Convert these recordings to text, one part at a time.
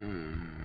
嗯。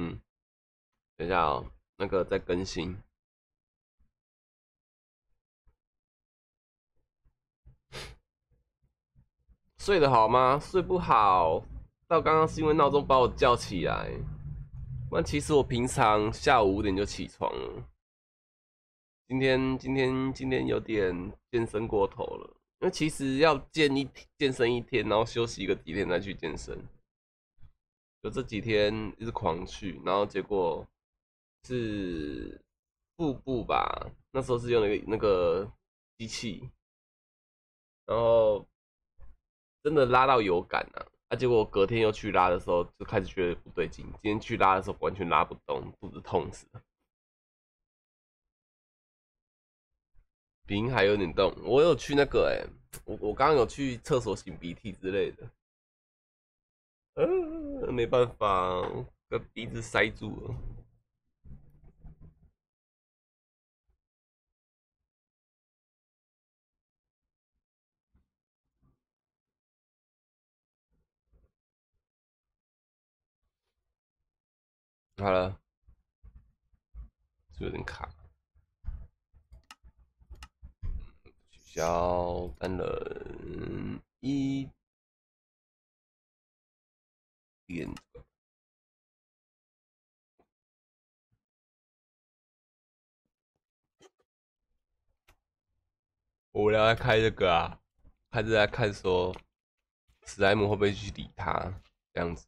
嗯，等一下哦，那个在更新。睡得好吗？睡不好，到刚刚是因为闹钟把我叫起来。那其实我平常下午五点就起床了。今天今天今天有点健身过头了，因为其实要健一健身一天，然后休息一个几天再去健身。就这几天一直狂去，然后结果是腹部吧，那时候是用那个那个机器，然后真的拉到有感啊，啊结果隔天又去拉的时候就开始觉得不对劲，今天去拉的时候完全拉不动，肚子痛死了，鼻音还有点动，我有去那个哎，我我刚刚有去厕所擤鼻涕之类的。嗯，没办法，个鼻子塞住了。好了，是有点卡。取消单人一。点无聊在开这个啊，还是在看说史莱姆会不会去理他这样子，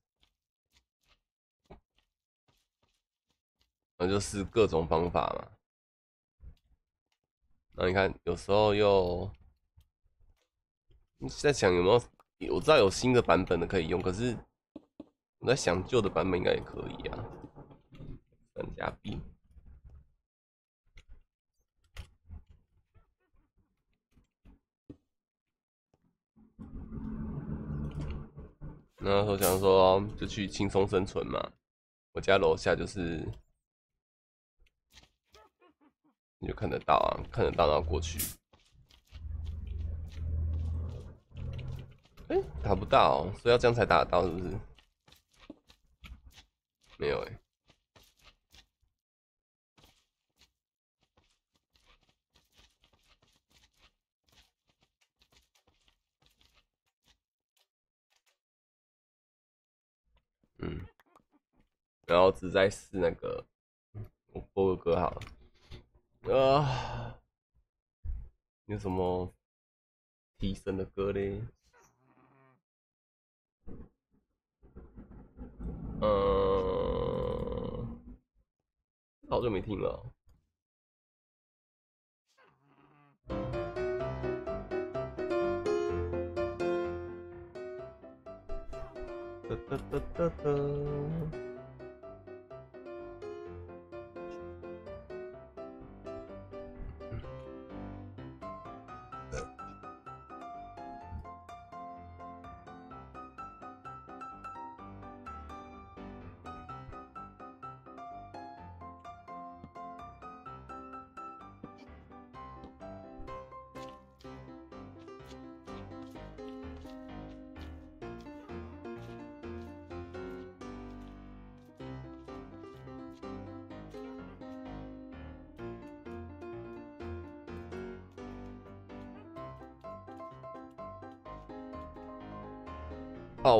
那就是各种方法嘛。那你看，有时候又在想有没有，我知道有新的版本的可以用，可是。我在想旧的版本应该也可以啊，三加 B。那我想说，就去轻松生存嘛。我家楼下就是，你就看得到啊，看得到然后过去。哎，打不到，所以要这样才打得到，是不是？没有哎，嗯，然后只在试那个，我播个歌好了，啊，有什么提升的歌嘞？嗯，好久没听了。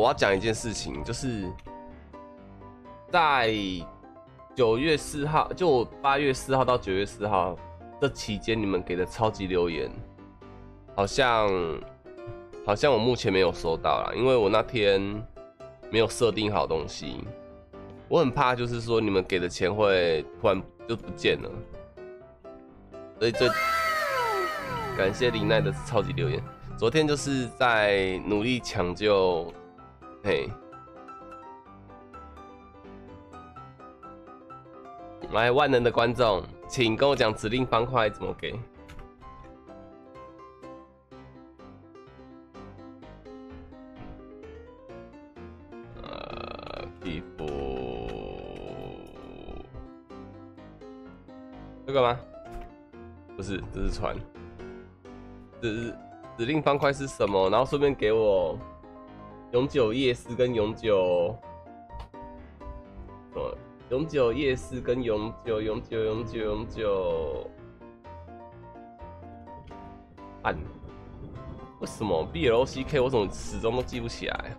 我要讲一件事情，就是在九月四号，就八月四号到九月四号这期间，你们给的超级留言，好像好像我目前没有收到啦，因为我那天没有设定好东西，我很怕就是说你们给的钱会突然就不见了，所以这感谢林奈的超级留言。昨天就是在努力抢救，嘿，来万能的观众，请跟我讲指令方块怎么给。呃，皮肤这个吗？不是，这是船，指。指令方块是什么？然后顺便给我永久夜市跟永久，呃，永久夜市跟永久永久永久永久按，为什么 B L C K 我怎么始终都记不起来？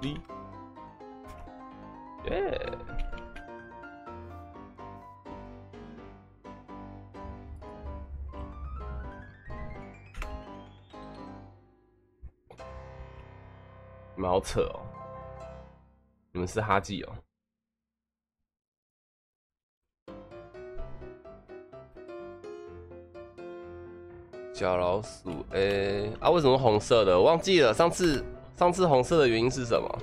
一，耶。你们好扯哦！你们是哈记哦。小老鼠，哎啊，为什么红色的？我忘记了。上次上次红色的原因是什么？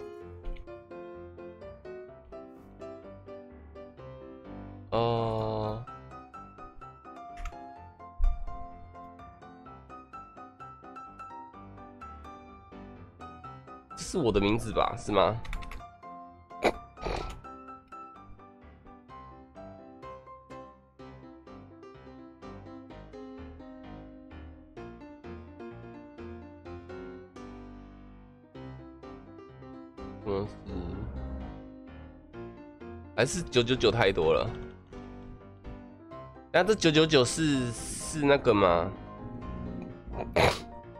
是我的名字吧？是吗？嗯，是还是九九九太多了？那这九九九是是那个吗？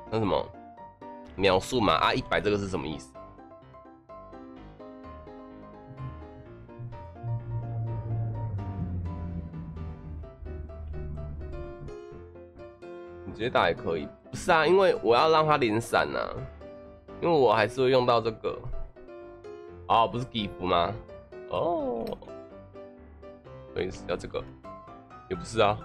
那什么？秒数嘛啊，一百这个是什么意思？你直接打也可以，不是啊，因为我要让它连闪呐，因为我还是会用到这个。哦，不是 GIF 吗？哦，所以是要这个，也不是啊。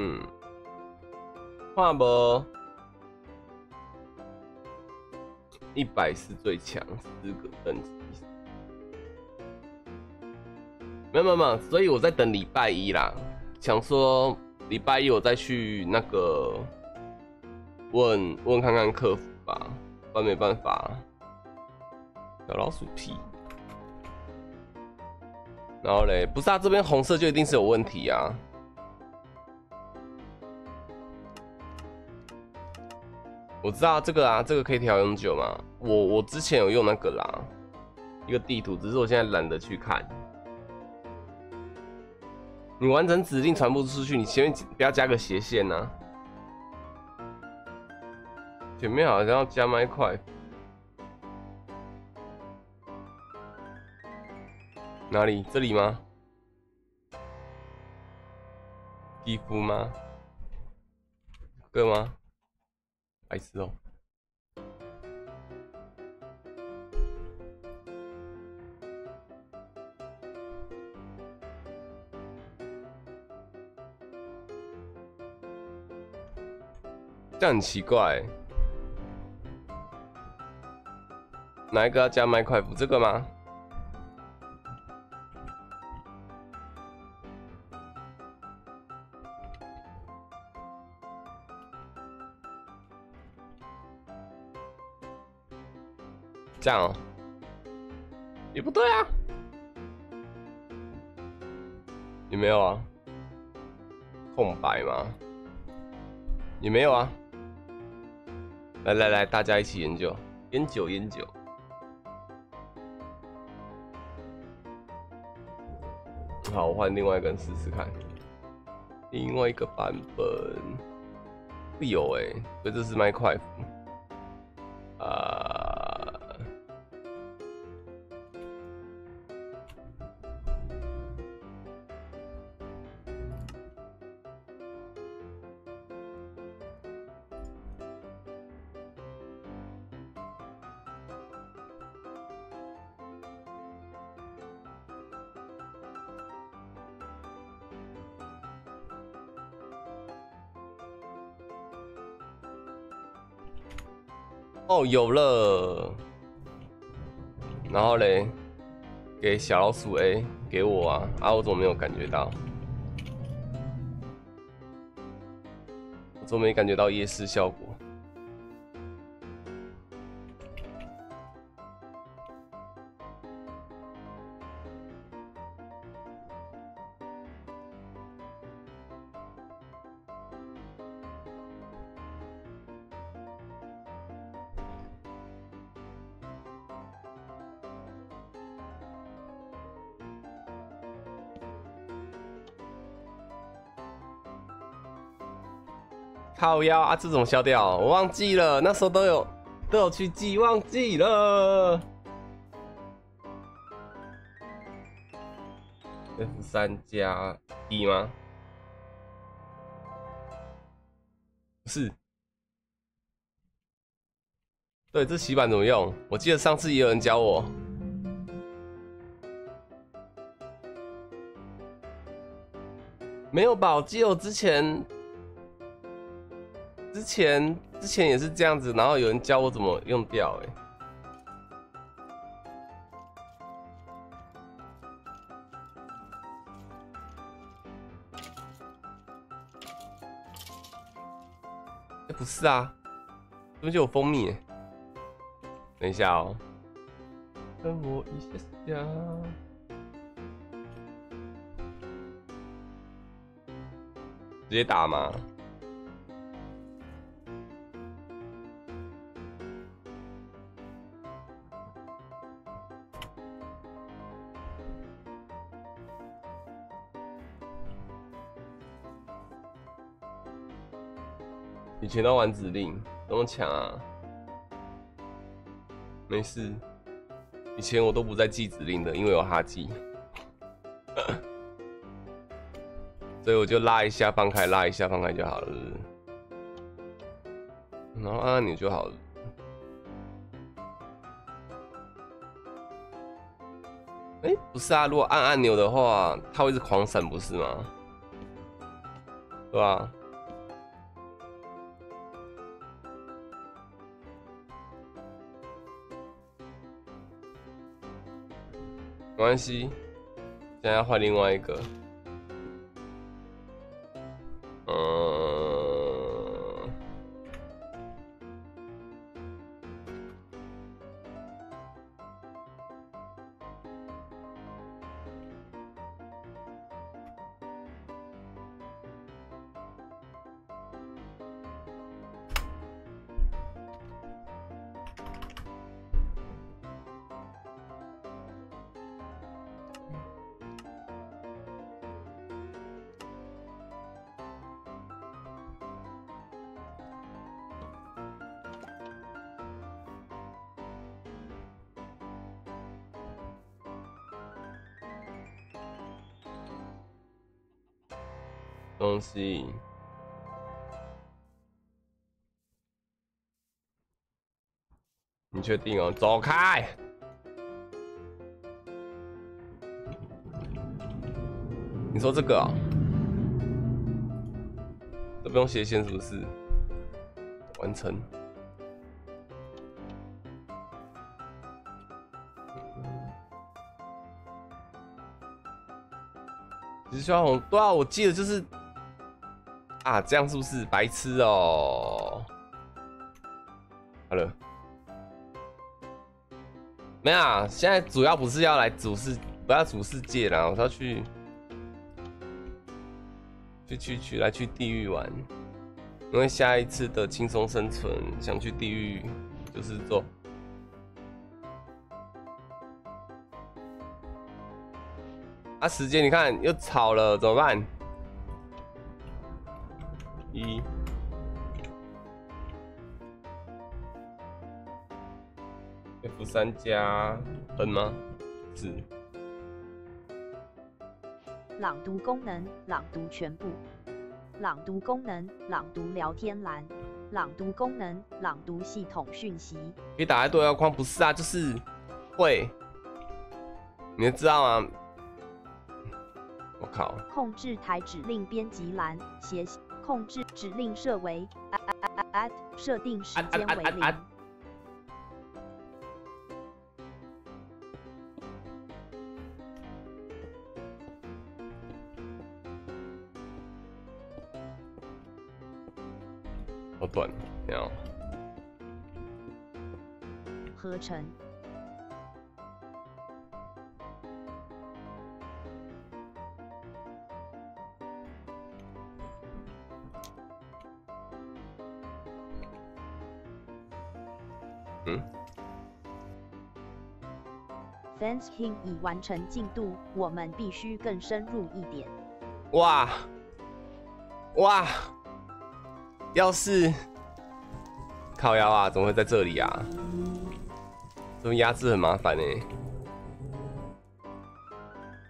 嗯，画不？一百是最强，四个等级。没有没有没有，所以我在等礼拜一啦，想说礼拜一我再去那个问问看看客服吧，不然没办法。小老鼠屁。然后嘞，不是啊，这边红色就一定是有问题啊。我知道这个啊，这个可以调永久吗？我我之前有用那个啦，一个地图，只是我现在懒得去看。你完成指令传播出去，你前面不要加个斜线呢？前面好像要加麦块，哪里？这里吗？皮肤吗？个吗？白痴哦！这样很奇怪，哪一个要加麦块服？这个吗？这样，也不对啊，有没有啊？空白吗？也没有啊。来来来，大家一起研究，研究研究。好，我换另外一个人试试看，另外一个版本不有哎，所以这是麦块。有了。然后嘞，给小老鼠 A 给我啊！啊，我怎么没有感觉到？我怎么没感觉到夜视效果？靠腰啊，这怎么消掉？我忘记了，那时候都有都有去记，忘记了。F 三加一吗？不是。对，这洗板怎么用？我记得上次也有人教我。没有吧？我记得我之前。之前之前也是这样子，然后有人教我怎么用掉，哎，哎不是啊，这边就有蜂蜜，等一下哦，等我一下，直接打吗？以前都玩指令，怎么抢啊？没事，以前我都不在记指令的，因为有哈记，所以我就拉一下放开，拉一下放开就好了，然后按按钮就好了。哎，不是啊，如果按按钮的话，它会是狂闪，不是吗？对吧？关系，现在换另外一个。东西，你确定哦？走开！你说这个啊？都不用斜线是不是？完成。紫小红，对啊，我记得就是。啊，这样是不是白痴哦？好了，没有，啊，现在主要不是要来主世，不要主世界了，我要去，去去去来去地狱玩，因为下一次的轻松生存想去地狱就是做，啊，时间你看又吵了，怎么办？一，F 三加 N 吗？是。朗读功能，朗读全部。朗读功能，朗读聊天栏。朗读功能，朗读系统讯息。可以打开对话框，不是啊，就是会。你知道吗？我靠。控制台指令编辑栏，斜。控制指令设为设定时间为零。好短然合成。已完成进度，我们必须更深入一点。哇哇！要是靠腰啊，怎么会在这里啊？这边压制很麻烦呢。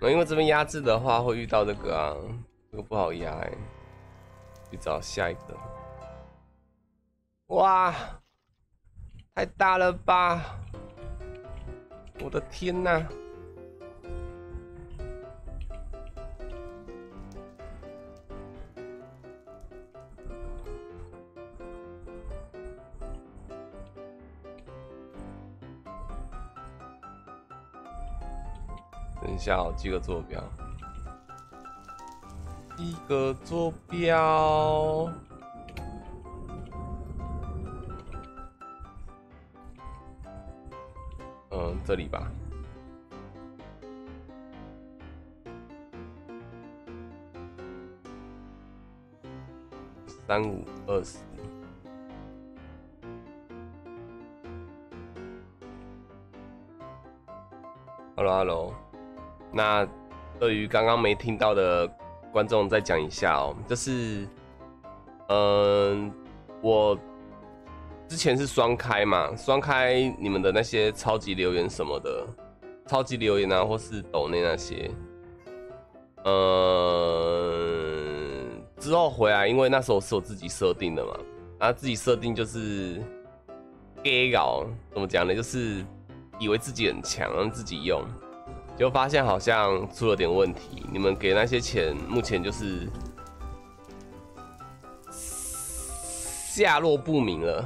那因为这边压制的话，会遇到这个啊，这个不好压哎。去找下一个。哇！太大了吧！我的天哪！等一下，我记个坐标，一个坐标。这里吧。三五二十。Hello，Hello。那对于刚刚没听到的观众，再讲一下哦，就是，嗯，我。之前是双开嘛，双开你们的那些超级留言什么的，超级留言啊，或是抖内那些，嗯，之后回来，因为那时候是我自己设定的嘛，啊，自己设定就是 gay 搞，怎么讲呢？就是以为自己很强，让自己用，就发现好像出了点问题。你们给那些钱，目前就是下落不明了。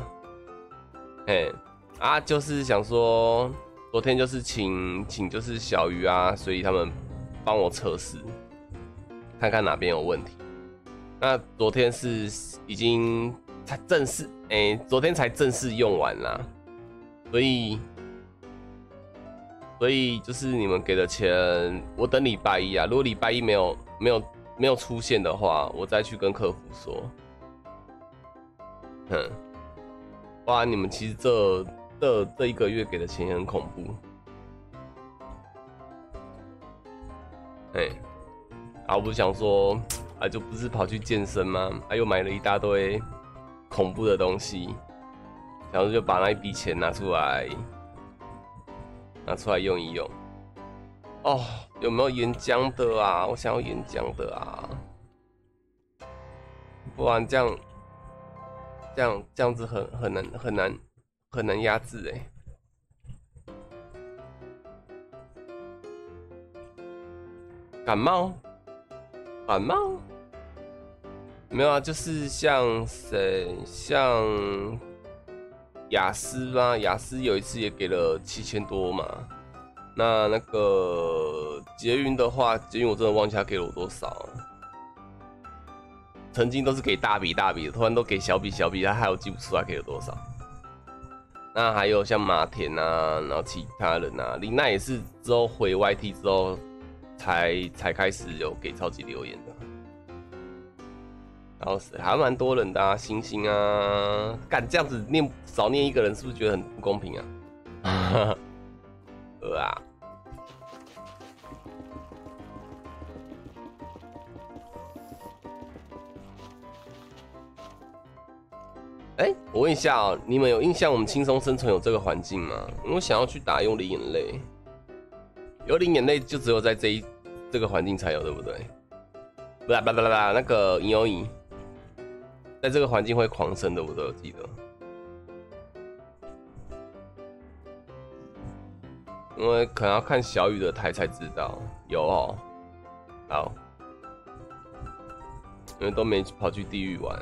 哎，啊，就是想说，昨天就是请请就是小鱼啊，所以他们帮我测试，看看哪边有问题。那昨天是已经才正式，哎，昨天才正式用完啦，所以所以就是你们给的钱，我等礼拜一啊，如果礼拜一没有没有没有出现的话，我再去跟客服说，哼。哇，你们其实这这这一个月给的钱很恐怖，哎，啊，我不想说，啊，就不是跑去健身吗？啊，又买了一大堆恐怖的东西，然后就把那一笔钱拿出来，拿出来用一用。哦，有没有岩浆的啊？我想要岩浆的啊，不然这样。这样这样子很很难很难很难压制哎，感冒感冒没有啊，就是像谁像雅思吗？雅思有一次也给了七千多嘛。那那个捷云的话，捷云我真的忘记他给了我多少。曾经都是给大笔大笔的，突然都给小笔小笔，他还有记不出来给了多少。那还有像马田啊，然后其他人啊，林奈也是之后回 YT 之后才才开始有给超级留言的。然后是还蛮多人的啊，星星啊，敢这样子念少念一个人，是不是觉得很不公平啊？呃啊。哎，我问一下哦，你们有印象我们轻松生存有这个环境吗？我想要去打幽灵眼泪，幽灵眼泪就只有在这一这个环境才有，对不对？不啦不啦不啦，那个银幽影，在这个环境会狂生的，我都有记得。因为可能要看小雨的台才知道有哦。好，因为都没跑去地狱玩。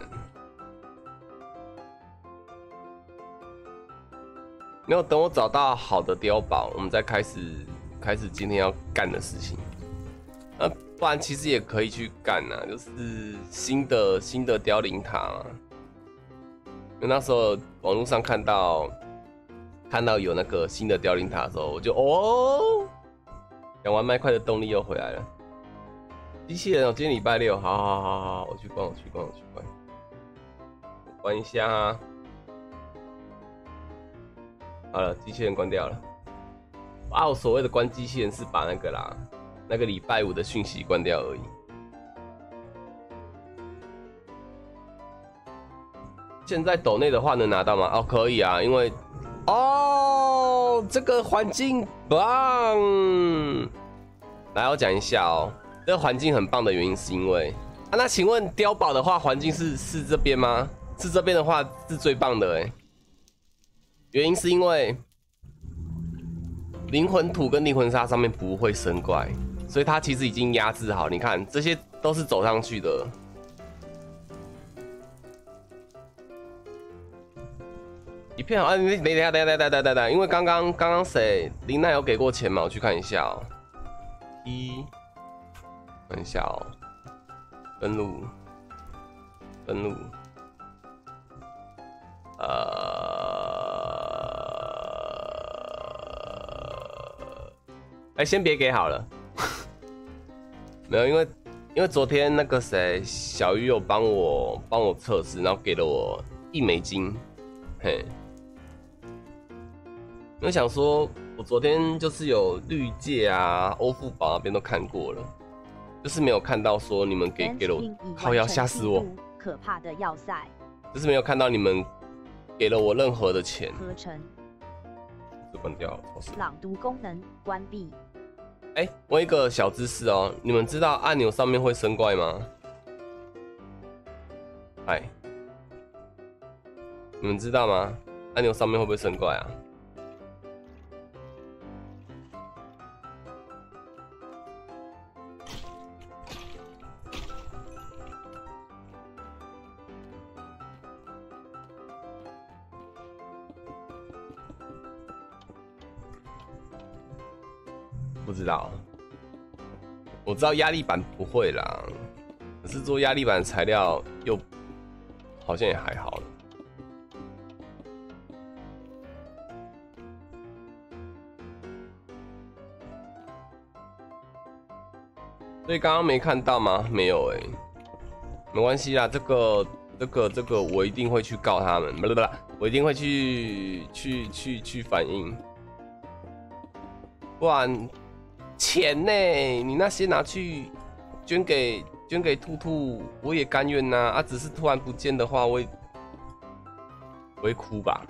没有等我找到好的碉堡，我们再开始开始今天要干的事情。呃，不然其实也可以去干呐，就是新的新的凋零塔。因为那时候网络上看到看到有那个新的凋零塔的时候，我就哦，养完麦块的动力又回来了。机器人，哦今天礼拜六，好好好好，我去逛，我去逛，我去关，关一下啊。好了，机器人关掉了。啊，我所谓的关机器人是把那个啦，那个礼拜五的讯息关掉而已。现在斗内的话能拿到吗？哦，可以啊，因为哦，这个环境棒。来，我讲一下哦，这个环境很棒的原因是因为啊，那请问碉堡的话，环境是是这边吗？是这边的话是最棒的哎。原因是因为灵魂土跟灵魂沙上面不会生怪，所以它其实已经压制好。你看，这些都是走上去的。一片好，啊！你等下，等下，等下，等下，等下，因为刚刚刚刚谁林奈有给过钱吗？我去看一下哦。一，看一下哦。登录，登录，呃。哎，先别给好了，没有，因为因为昨天那个谁小鱼有帮我帮我测试，然后给了我一美金，嘿，因为想说我昨天就是有绿界啊、欧付宝那边都看过了，就是没有看到说你们给给了我，靠，要吓死我，可怕的要塞，就是没有看到你们给了我任何的钱，合成，是关掉了，朗读功能关闭。哎，问一个小知识哦，你们知道按钮上面会生怪吗？哎，你们知道吗？按钮上面会不会生怪啊？不知道，我知道压力板不会啦，可是做压力板材料又好像也还好。所以刚刚没看到吗？没有哎，没关系啦，这个这个这个我一定会去告他们，不不不，我一定会去去去去反映，不然。钱呢？你那些拿去捐给捐给兔兔，我也甘愿呐。啊，只是突然不见的话，我我会哭吧。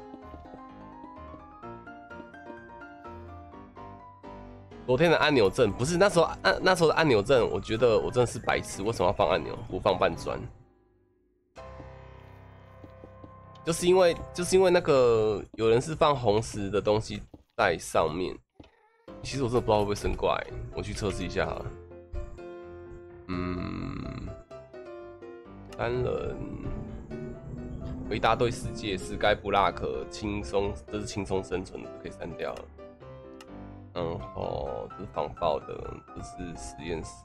昨天的按钮阵不是那时候按那时候的按钮阵，我觉得我真的是白痴，为什么要放按钮不放半砖？就是因为就是因为那个有人是放红石的东西在上面。其实我真的不知道会不会生怪，我去测试一下哈。嗯，单人，一大堆世界是该不拉可轻松，这是轻松生存的，可以删掉了。然后这是防爆的，这是实验室。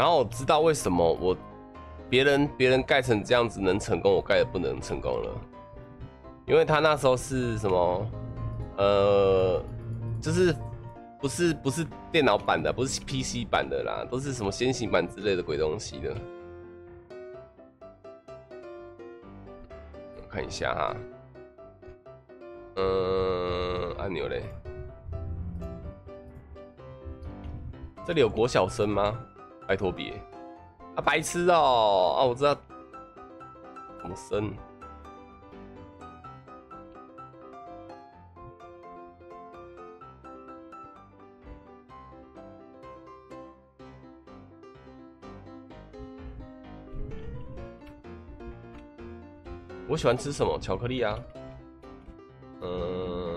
然后我知道为什么我别人别人盖成这样子能成功，我盖的不能成功了，因为他那时候是什么，呃，就是不是不是电脑版的，不是 PC 版的啦，都是什么先行版之类的鬼东西的。我看一下哈，嗯，按钮嘞，这里有国小生吗？拜托别啊！白痴哦！啊，我知道怎么生。我喜欢吃什么？巧克力啊！嗯，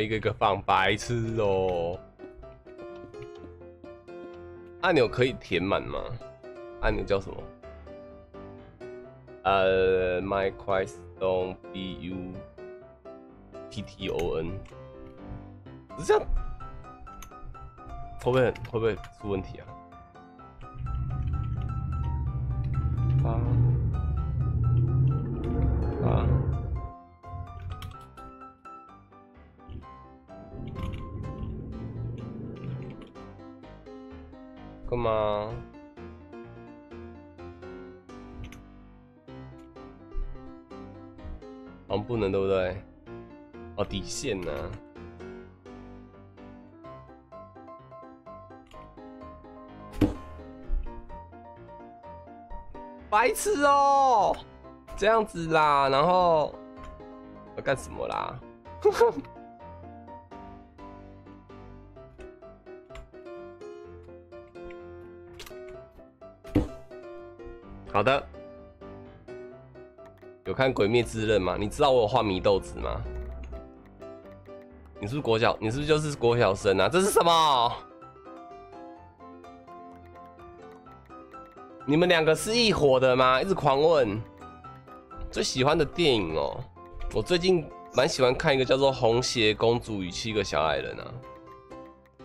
一个一个放白痴哦。按钮可以填满吗？按钮叫什么？呃，My Question B U T T O N。是这样，会不会会不会出问题？啊是哦，这样子啦，然后要干什么啦？好的，有看《鬼灭之刃》吗？你知道我有画米豆子吗？你是不是国小？你是不是就是国小生啊？这是什么？你们两个是一伙的吗？一直狂问。最喜欢的电影哦，我最近蛮喜欢看一个叫做《红鞋公主与七个小矮人》啊。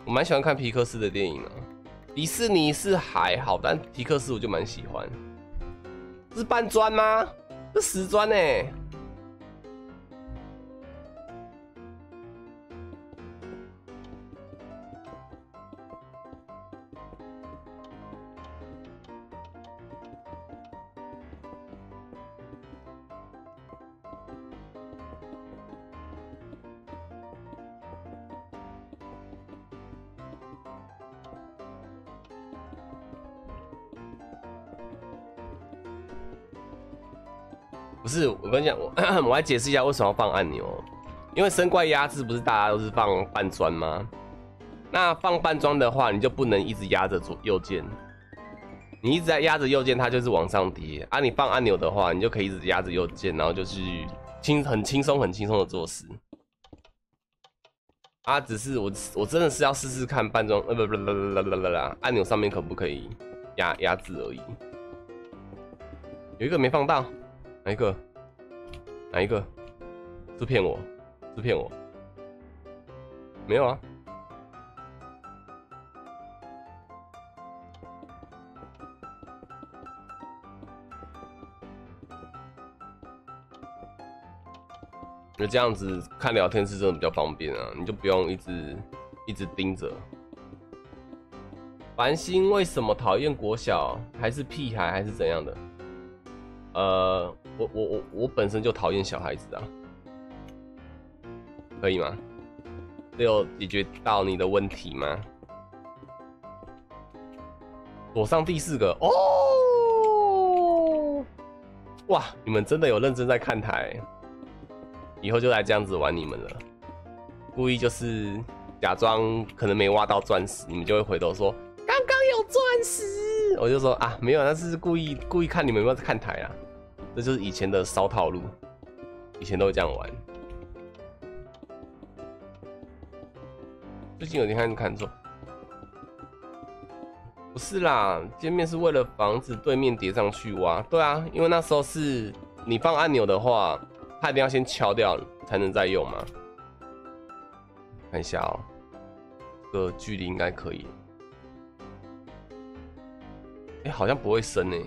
我蛮喜欢看皮克斯的电影啊。迪士尼是还好，但皮克斯我就蛮喜欢。是搬砖吗？是石砖呢。我来解释一下为什么要放按钮。因为生怪压制不是大家都是放半砖吗？那放半砖的话，你就不能一直压着左右键。你一直在压着右键，它就是往上叠。啊，你放按钮的话，你就可以一直压着右键，然后就是轻很轻松很轻松的做事。啊，只是我我真的是要试试看半砖呃不不不不不不不按钮上面可不可以压压制而已。有一个没放到。哪一个？哪一个？是骗我？是骗我？没有啊！那这样子看聊天是真的比较方便啊，你就不用一直一直盯着。繁星为什么讨厌国小？还是屁孩？还是怎样的？呃。我我我我本身就讨厌小孩子啊，可以吗？这有解决到你的问题吗？左上第四个哦，哇！你们真的有认真在看台，以后就来这样子玩你们了。故意就是假装可能没挖到钻石，你们就会回头说刚刚有钻石，我就说啊没有，那是故意故意看你们有没有在看台啊。这就是以前的骚套路，以前都会这样玩。最近有点看看错，不是啦，见面是为了防止对面叠上去挖。对啊，因为那时候是你放按钮的话，它一定要先敲掉才能再用嘛。看一下哦，这个距离应该可以。哎，好像不会升呢，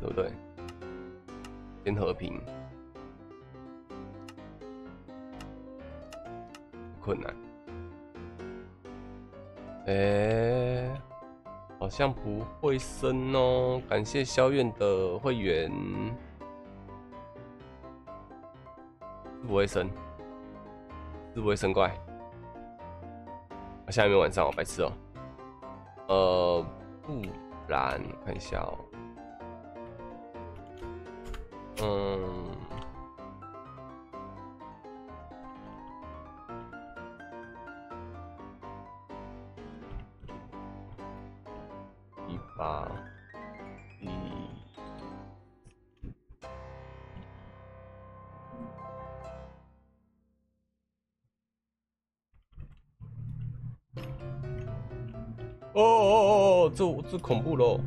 对不对？先和平，困难。哎，好像不会升哦。感谢肖院的会员，不会升，是不会升怪。啊，下面晚上我，白痴哦。呃，不然看一下哦。嗯。八一，哦哦哦，这这恐怖喽！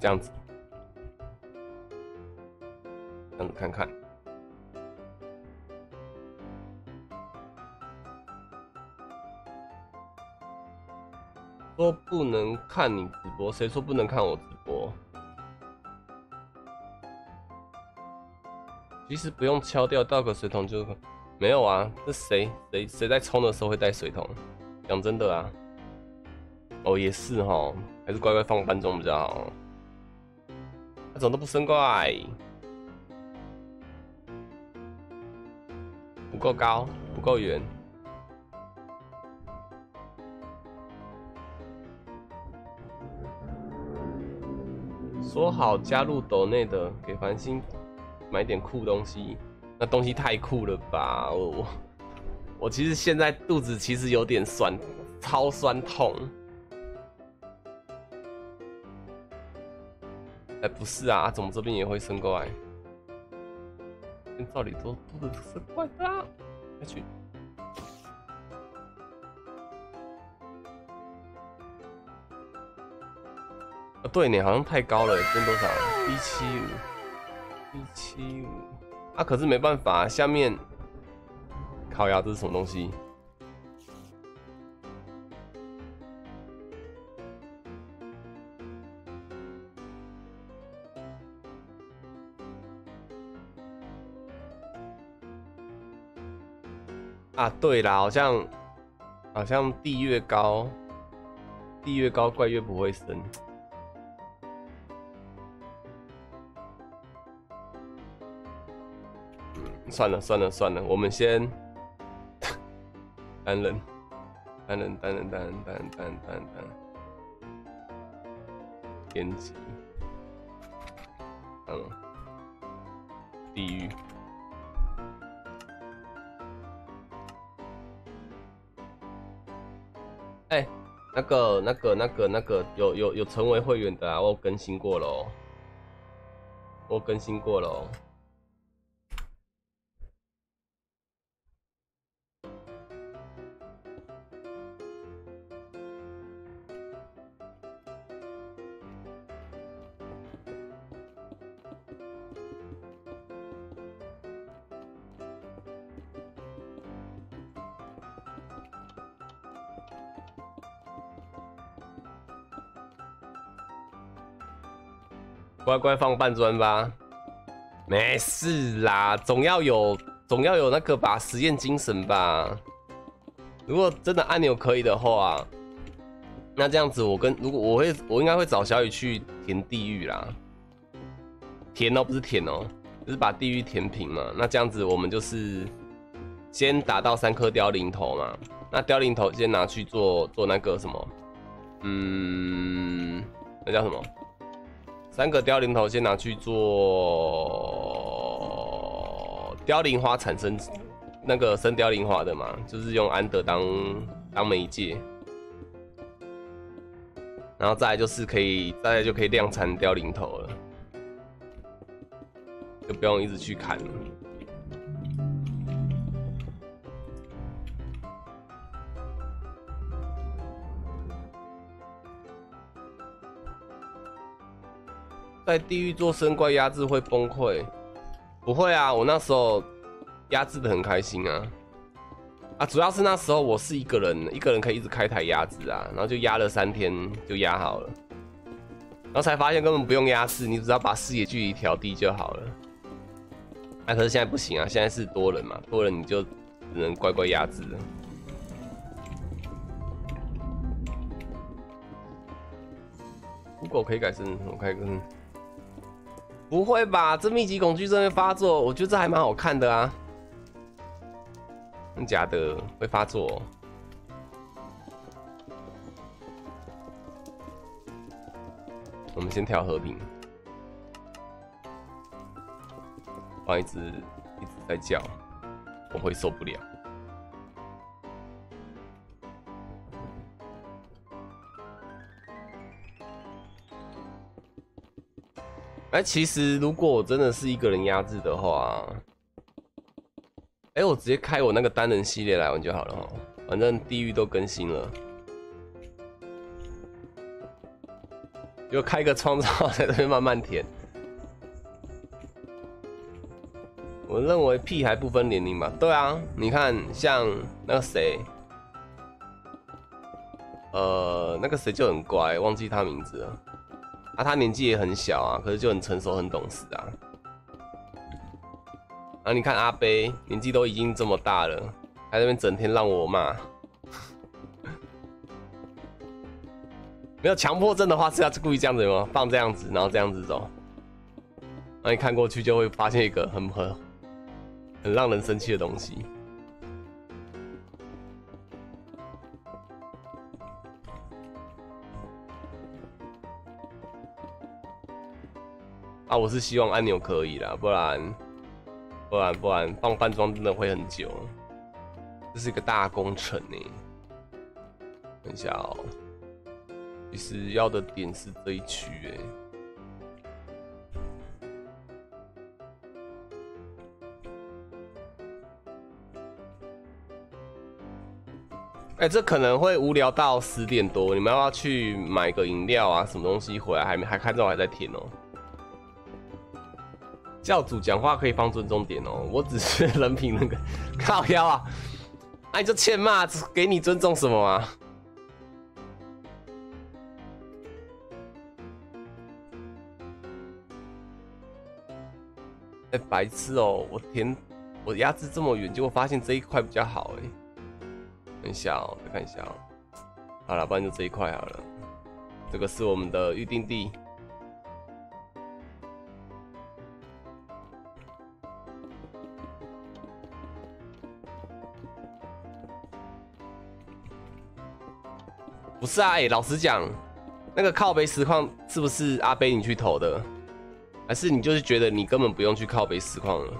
这样子，这样子看看。说不能看你直播，谁说不能看我直播？其实不用敲掉，倒个水桶就没有啊。这谁谁谁在冲的时候会带水桶？讲真的啊，哦也是哈，还是乖乖放半钟比较好。怎么都不升怪，不够高，不够远。说好加入斗内的，给繁星买点酷东西，那东西太酷了吧！我我我其实现在肚子其实有点酸，超酸痛。不是啊，怎么这边也会升过来？照理说不能升过来的，下去。啊，对你好像太高了，升多少？一七五，一七五。啊，可是没办法，下面烤鸭这是什么东西？啊，对啦，好像好像地越高，地越高怪越不会生。算了算了算了，我们先单人，单人单人单人单人单人单人，天级，嗯，地狱，哎，那个那个那个那个有有有成为会员的啊，我更新过了，我更新过了。乖乖放半砖吧，没事啦，总要有总要有那个吧，实验精神吧。如果真的按钮可以的话，那这样子我跟如果我会我应该会找小雨去填地狱啦，填哦不是填哦，就是把地狱填平嘛。那这样子我们就是先打到三颗凋零头嘛，那凋零头先拿去做做那个什么，嗯，那叫什么？三个凋零头先拿去做凋零花产生那个生凋零花的嘛，就是用安德当当媒介，然后再来就是可以再来就可以量产凋零头了，就不用一直去砍了。在地狱做生怪压制会崩溃？不会啊，我那时候压制的很开心啊！啊，主要是那时候我是一个人，一个人可以一直开台压制啊，然后就压了三天就压好了，然后才发现根本不用压制，你只要把视野距离调低就好了。啊，可是现在不行啊，现在是多人嘛，多人你就只能乖乖压制了。如果可以改成我开个，不会吧？这密集恐惧症会发作？我觉得这还蛮好看的啊。真假的会发作？我们先调和平。一直一直在叫，我会受不了。哎，其实如果我真的是一个人压制的话，哎，我直接开我那个单人系列来玩就好了哈。反正地狱都更新了，就开个创造 在这边慢慢填。我认为屁还不分年龄吧？对啊，你看像那个谁，呃，那个谁就很乖，忘记他名字了。啊，他年纪也很小啊，可是就很成熟、很懂事啊。啊，你看阿杯年纪都已经这么大了，还在那边整天让我骂。没有强迫症的话，是要故意这样子吗？放这样子，然后这样子走。那你看过去就会发现一个很很。很让人生气的东西啊！我是希望按钮可以啦，不然不然不然放饭装真的会很久，这是一个大工程呢。等一下哦，其实要的点是这一区哎。哎，这可能会无聊到十点多，你们要不要去买个饮料啊？什么东西回来还没还看到还在填哦。教主讲话可以放尊重点哦，我只是人品那个 靠腰啊，哎，就欠骂，给你尊重什么啊？哎，白痴哦，我填我压制这么远，结果发现这一块比较好哎。等一下哦，再看一下哦。好了，不然就这一块好了。这个是我们的预定地。不是啊，哎，老实讲，那个靠背实况是不是阿杯你去投的？还是你就是觉得你根本不用去靠背实况了？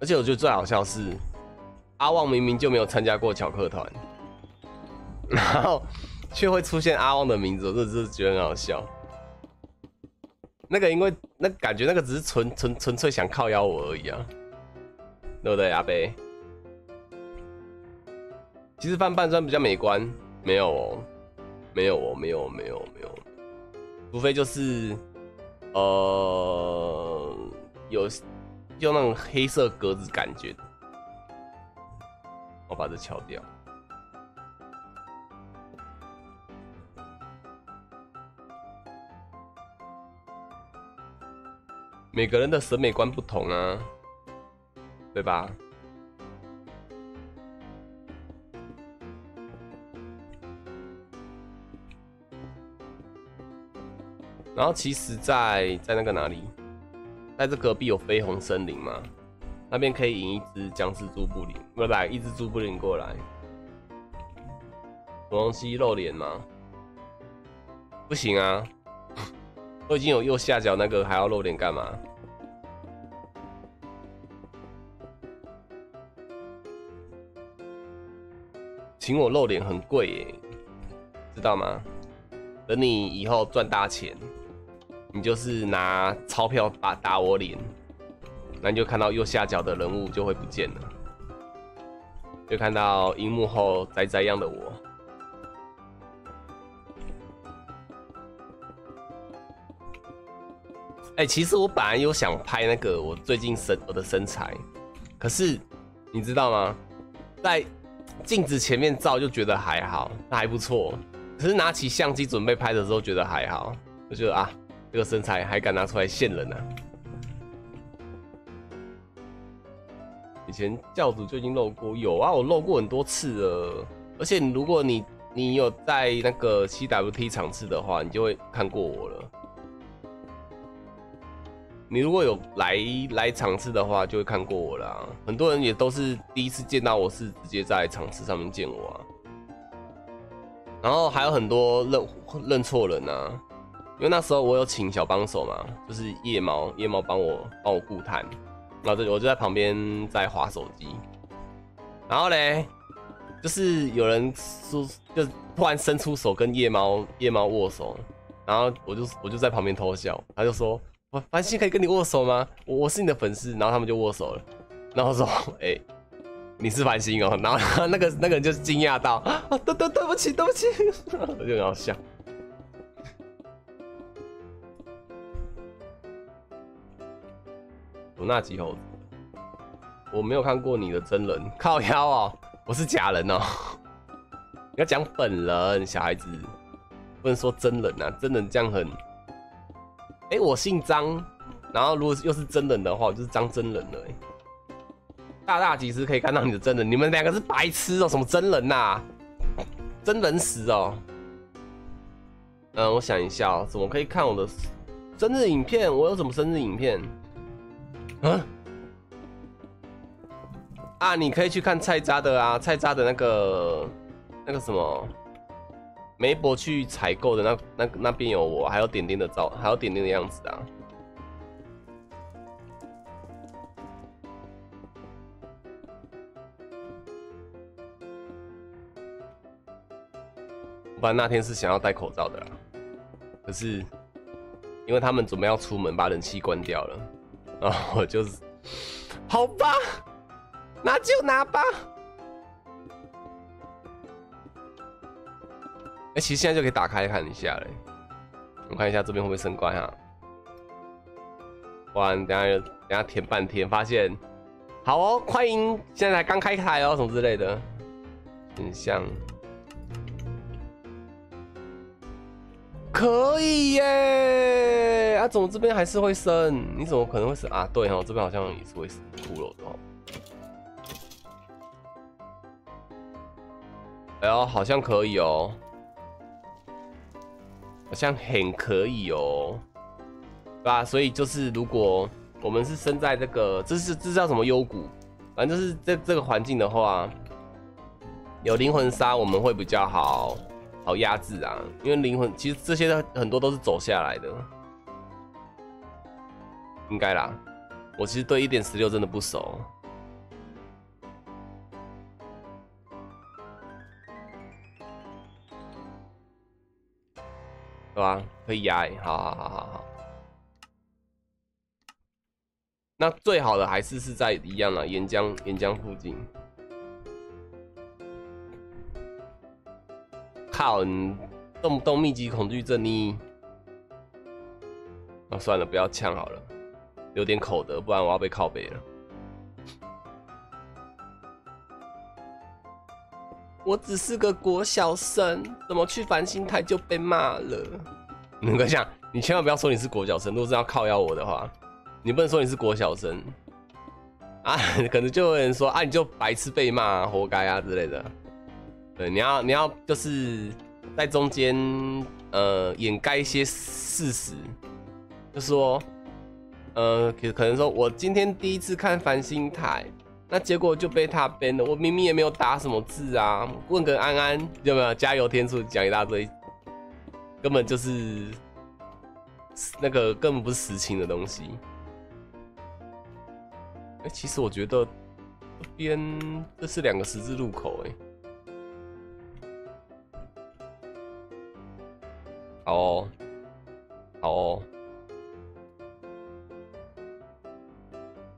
而且我觉得最好笑是，阿旺明明就没有参加过巧克团，然后却会出现阿旺的名字，我真的是觉得很好笑。那个因为那感觉那个只是纯纯纯粹想靠邀我而已啊，对不对，阿贝？其实放半砖比较美观，没有哦，没有哦，没有没有没有，除非就是呃有。用那种黑色格子感觉，我把这敲掉。每个人的审美观不同啊，对吧？然后其实，在在那个哪里？在这隔壁有绯红森林吗？那边可以引一只僵尸猪布林，不不，一只猪布林过来。什么东西露脸吗？不行啊，都已经有右下角那个，还要露脸干嘛？请我露脸很贵耶，知道吗？等你以后赚大钱。你就是拿钞票打打我脸，那你就看到右下角的人物就会不见了，就看到荧幕后宅宅样的我。哎，其实我本来有想拍那个我最近身我的身材，可是你知道吗？在镜子前面照就觉得还好，那还不错。可是拿起相机准备拍的时候，觉得还好。就觉得啊，这个身材还敢拿出来现人呢、以前教主就已经露过，有啊，我露过很多次了。而且如果你你有在那个 CWT 场次的话，你就会看过我了。你如果有来来场次的话，就会看过我了、很多人也都是第一次见到我是直接在场次上面见我啊。然后还有很多认认错人啊，因为那时候我有请小帮手嘛，就是夜猫，夜猫帮我帮我顾探，然后就我就在旁边在划手机，然后嘞，就是有人说就突然伸出手跟夜猫夜猫握手，然后我就我就在旁边偷笑，他就说：“我繁星可以跟你握手吗？我我是你的粉丝。”然后他们就握手了，然后说：“哎、你是繁星哦。”然后那个那个人就是惊讶到啊，对对对不起对不起，我 就很好笑。我那几猴子，我没有看过你的真人，靠腰哦，我是假人哦。你要讲本人，小孩子不能说真人啊，真人这样很。哎、我姓张，然后如果又是真人的话，我就是张真人了、欸。大大几时可以看到你的真人？你们两个是白痴哦、什么真人呐、真人死哦、嗯，我想一下哦、怎么可以看我的生日影片？我有什么生日影片？啊？啊，你可以去看菜渣的啊，菜渣的那个那个什么，梅博去采购的那那那边有我，还有点点的照，还有点点的样子啊。我本来那天是想要戴口罩的啦，可是因为他们准备要出门，把冷气关掉了，然后我就是，好吧，拿就拿吧。哎、其实现在就可以打开看一下嘞，我看一下这边会不会升官哈。不然等下等下填半天，发现好哦，欢迎现在才刚开台哦，什么之类的，很像。可以耶！啊，怎么这边还是会升？你怎么可能会升啊？对哦，这边好像也是会升骷髅的哦。哎呦，好像可以哦，好像很可以哦，对吧？所以就是如果我们是生在这个，这是这叫什么幽谷？反正就是这这个环境的话，有灵魂沙我们会比较好。好压制啊，因为灵魂其实这些很多都是走下来的，应该啦。我其实对一点十六真的不熟，对吧？可以压欸，好好好好好。那最好的还是是在一样了，岩浆岩浆附近。靠，你动不动密集恐惧症，你……啊，算了，不要呛好了，留点口德，不然我要被靠背了。我只是个国小生，怎么去繁星台就被骂了？你跟讲，你千万不要说你是国小生，如果是要靠要我的话，你不能说你是国小生啊，可能就有人说啊，你就白痴被骂、啊，活该啊之类的。对，你要你要就是在中间呃掩盖一些事实，就说呃可可能说我今天第一次看繁星台，那结果就被他编了，我明明也没有打什么字啊，问个安安有没有加油天数讲一大堆，根本就是那个根本不是实情的东西。哎、其实我觉得这边这是两个十字路口、哎。好哦，好哦。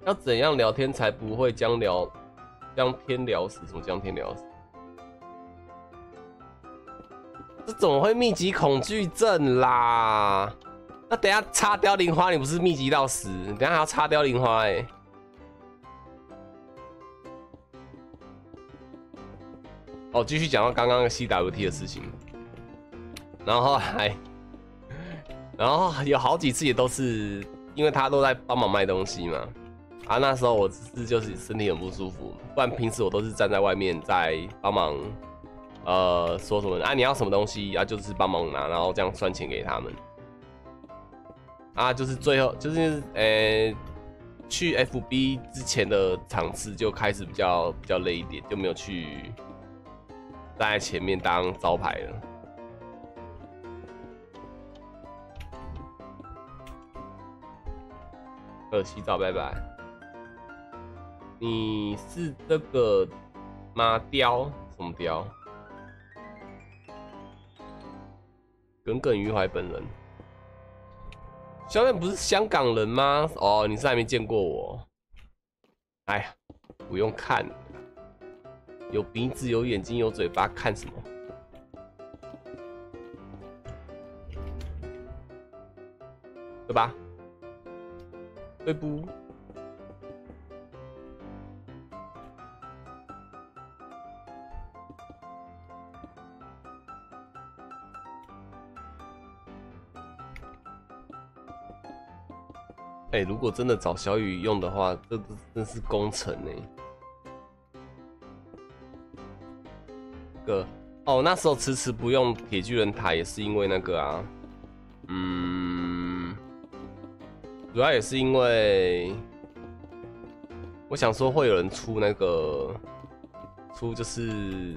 要怎样聊天才不会将聊将天聊死？什么将天聊死？这怎么会密集恐惧症啦？那等下插凋零花，你不是密集到死？等下还要插凋零花哎、哦，继续讲到刚刚 CWT 的事情。然后后来然后有好几次也都是因为他都在帮忙卖东西嘛，啊，那时候我只是就是身体很不舒服，不然平时我都是站在外面在帮忙，呃，说什么啊你要什么东西啊，就是帮忙拿，然后这样算钱给他们，啊，就是最后就是呃去 FB 之前的场次就开始比较比较累一点，就没有去站在前面当招牌了。呃，洗澡，拜拜。你是这个吗？雕什么雕？耿耿于怀本人。小远不是香港人吗？哦，你是还没见过我。哎呀，不用看，有鼻子、有眼睛、有嘴巴，看什么？对吧？对不？哎，如果真的找小雨用的话，这这真是工程呢。个哦，那时候迟迟不用铁巨人塔，也是因为那个啊，嗯，主要也是因为我想说会有人出那个出就是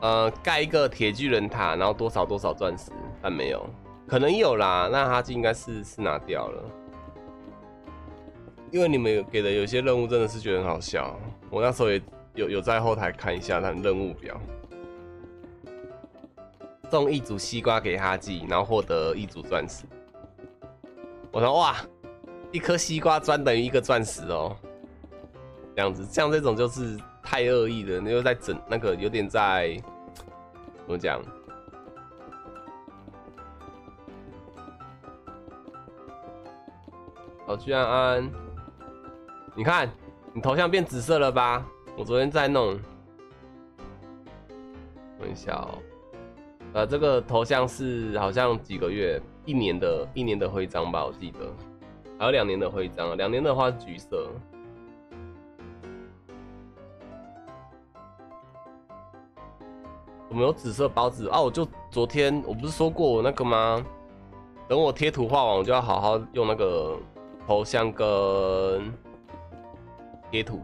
呃盖一个铁巨人塔，然后多少多少钻石，但没有，可能有啦，那他就应该是是拿掉了。因为你们给的有些任务真的是觉得很好笑，我那时候也有有在后台看一下他的任务表，送一组西瓜给哈基，然后获得一组钻石。我说哇，一颗西瓜砖等于一个钻石哦，这样子，像这种就是太恶意了，你又在整那个有点在怎么讲？好，居然安。你看，你头像变紫色了吧？我昨天在弄，等一下哦。呃，这个头像是好像几个月、一年的一年的徽章吧，我记得，还有两年的徽章，两年的话是橘色。我们有紫色包子啊！我就昨天我不是说过我那个吗？等我贴图画完，我就要好好用那个头像跟。贴图，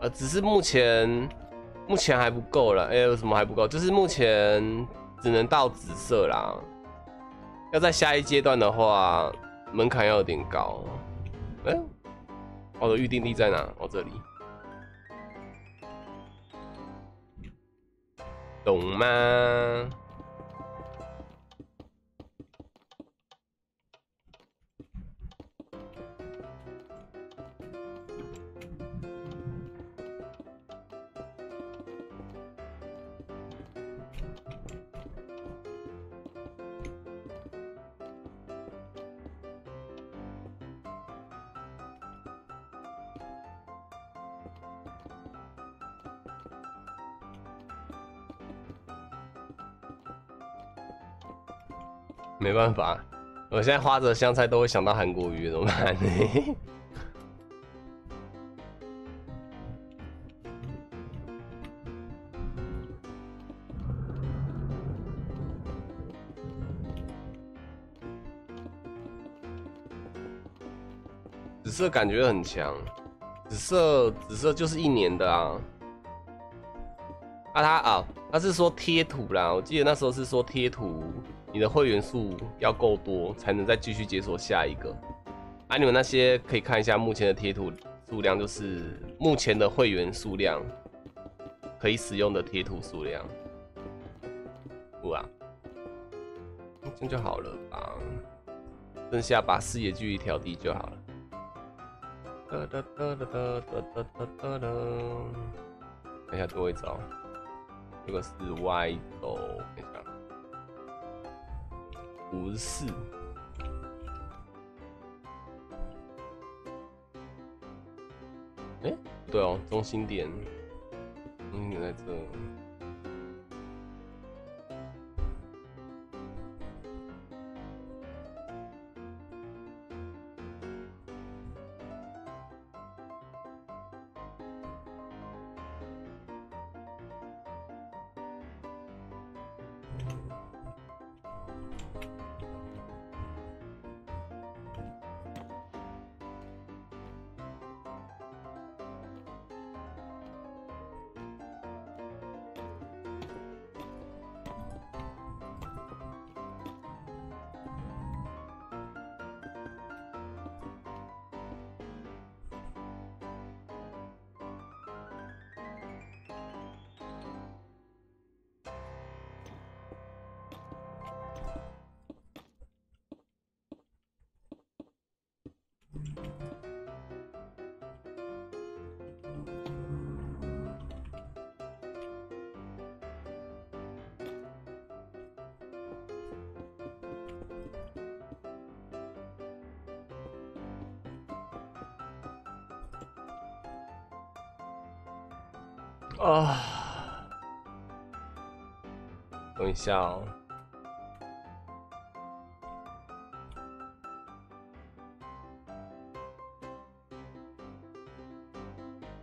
呃，只是目前目前还不够了。哎，有什么还不够？就是目前只能到紫色啦。要在下一阶段的话，门槛要有点高。哎，我的预定地在哪？我这里，懂吗？没办法，我现在花着香菜都会想到韩国语，怎么办？紫色感觉很强，紫色紫色就是一年的啊。啊他啊，他是说贴图啦，我记得那时候是说贴图。你的会员数要够多，才能再继续解锁下一个。啊，你们那些可以看一下目前的贴图数量，就是目前的会员数量，可以使用的贴图数量。哇，这样就好了吧？剩下把视野距离调低就好了。哒哒哒哒哒哒哒哒哒。等一下多一招，这个是 Y 轴。五十四，哎，对哦，中心点，中心点在这，一下哦。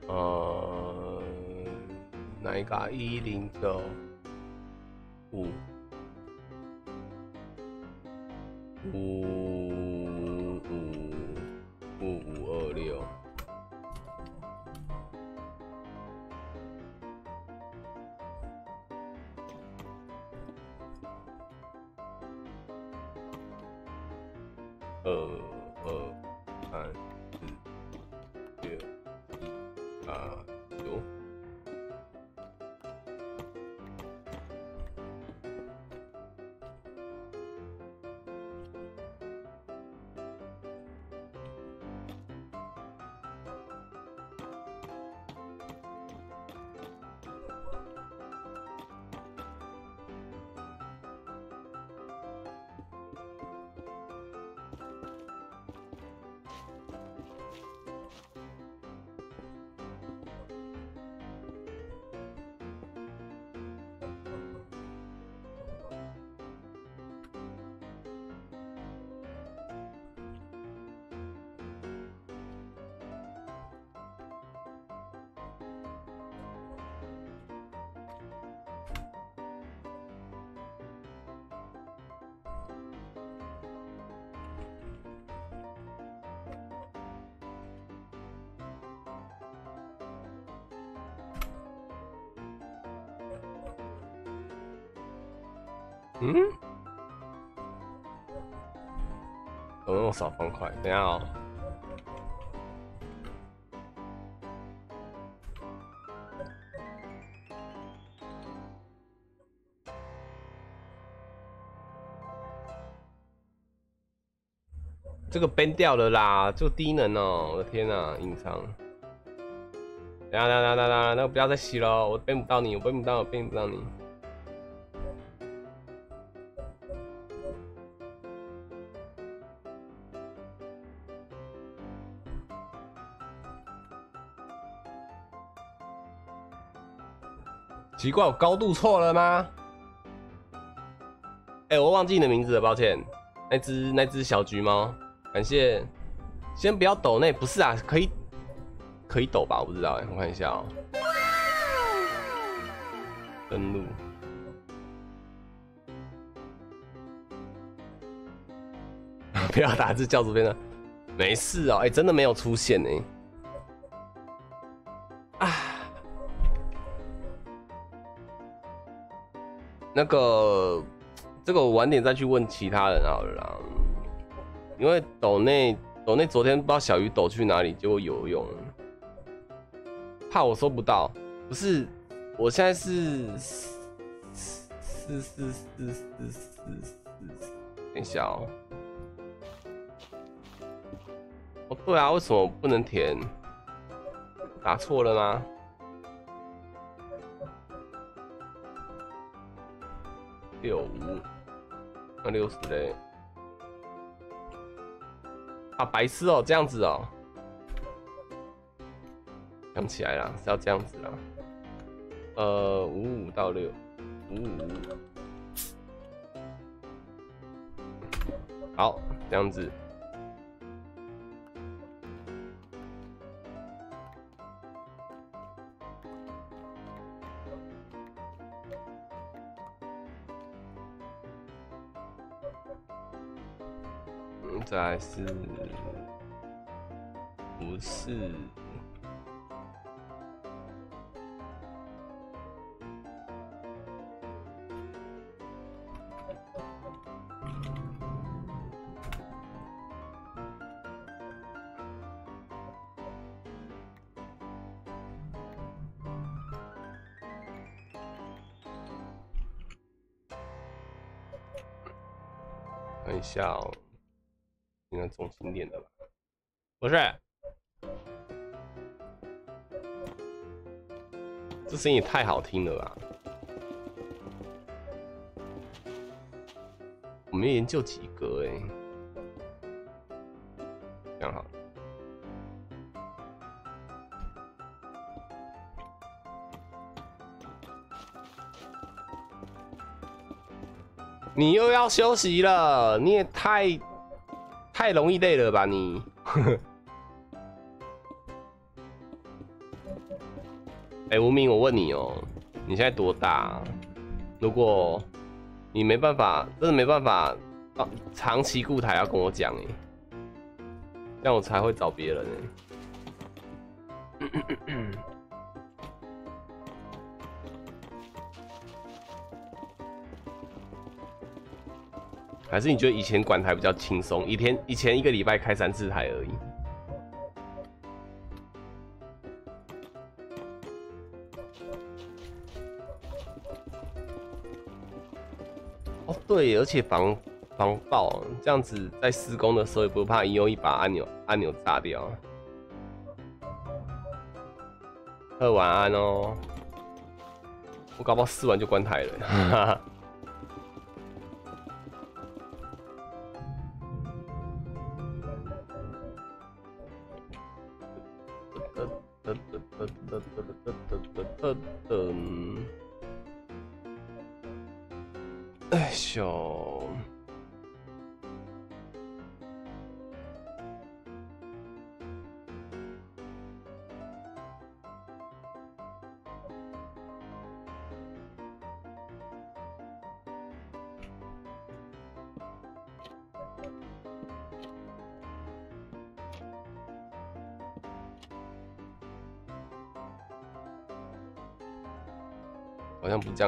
呃，哪一个？一零九怎么那么少方块？等下哦。这个变掉了啦，就低能哦！我的天呐，隐藏。等下等下等下等下，那个不要再洗了，我变不到你，我变不到，我变不到你。奇怪，我高度错了吗？哎、我忘记你的名字了，抱歉。那只那只小橘猫，感谢。先不要抖那，不是啊，可以可以抖吧？我不知道哎、我看一下哦、登录。不要打字叫左边的，没事哦、哎、真的没有出现呢、那个，这个我晚点再去问其他人好了啦。因为抖内抖内昨天不知道小鱼抖去哪里，结果有用了，怕我收不到。不是，我现在是四四四四四四，等一下哦。哦，对啊，为什么不能填？打错了吗？六五，那六十嘞？啊，白痴哦、这样子哦、想起来了，是要这样子啦。呃，五五到六，五五，好，这样子。再是不是？看一下哦、中心点的吧，不是。这声音也太好听了吧。我没研究几个哎。这样好。你又要休息了，你也太。太容易累了吧你？哎，无名，我问你哦，你现在多大？如果你没办法，真的没办法，长期固台要跟我讲哎，这样我才会找别人哎。还是你觉得以前管台比较轻松？一天以前一个礼拜开三次台而已。哦，对，而且防防爆，这样子在施工的时候也不怕一用一把按钮按钮炸掉。喝晚安哦，我搞不好试完就关台了。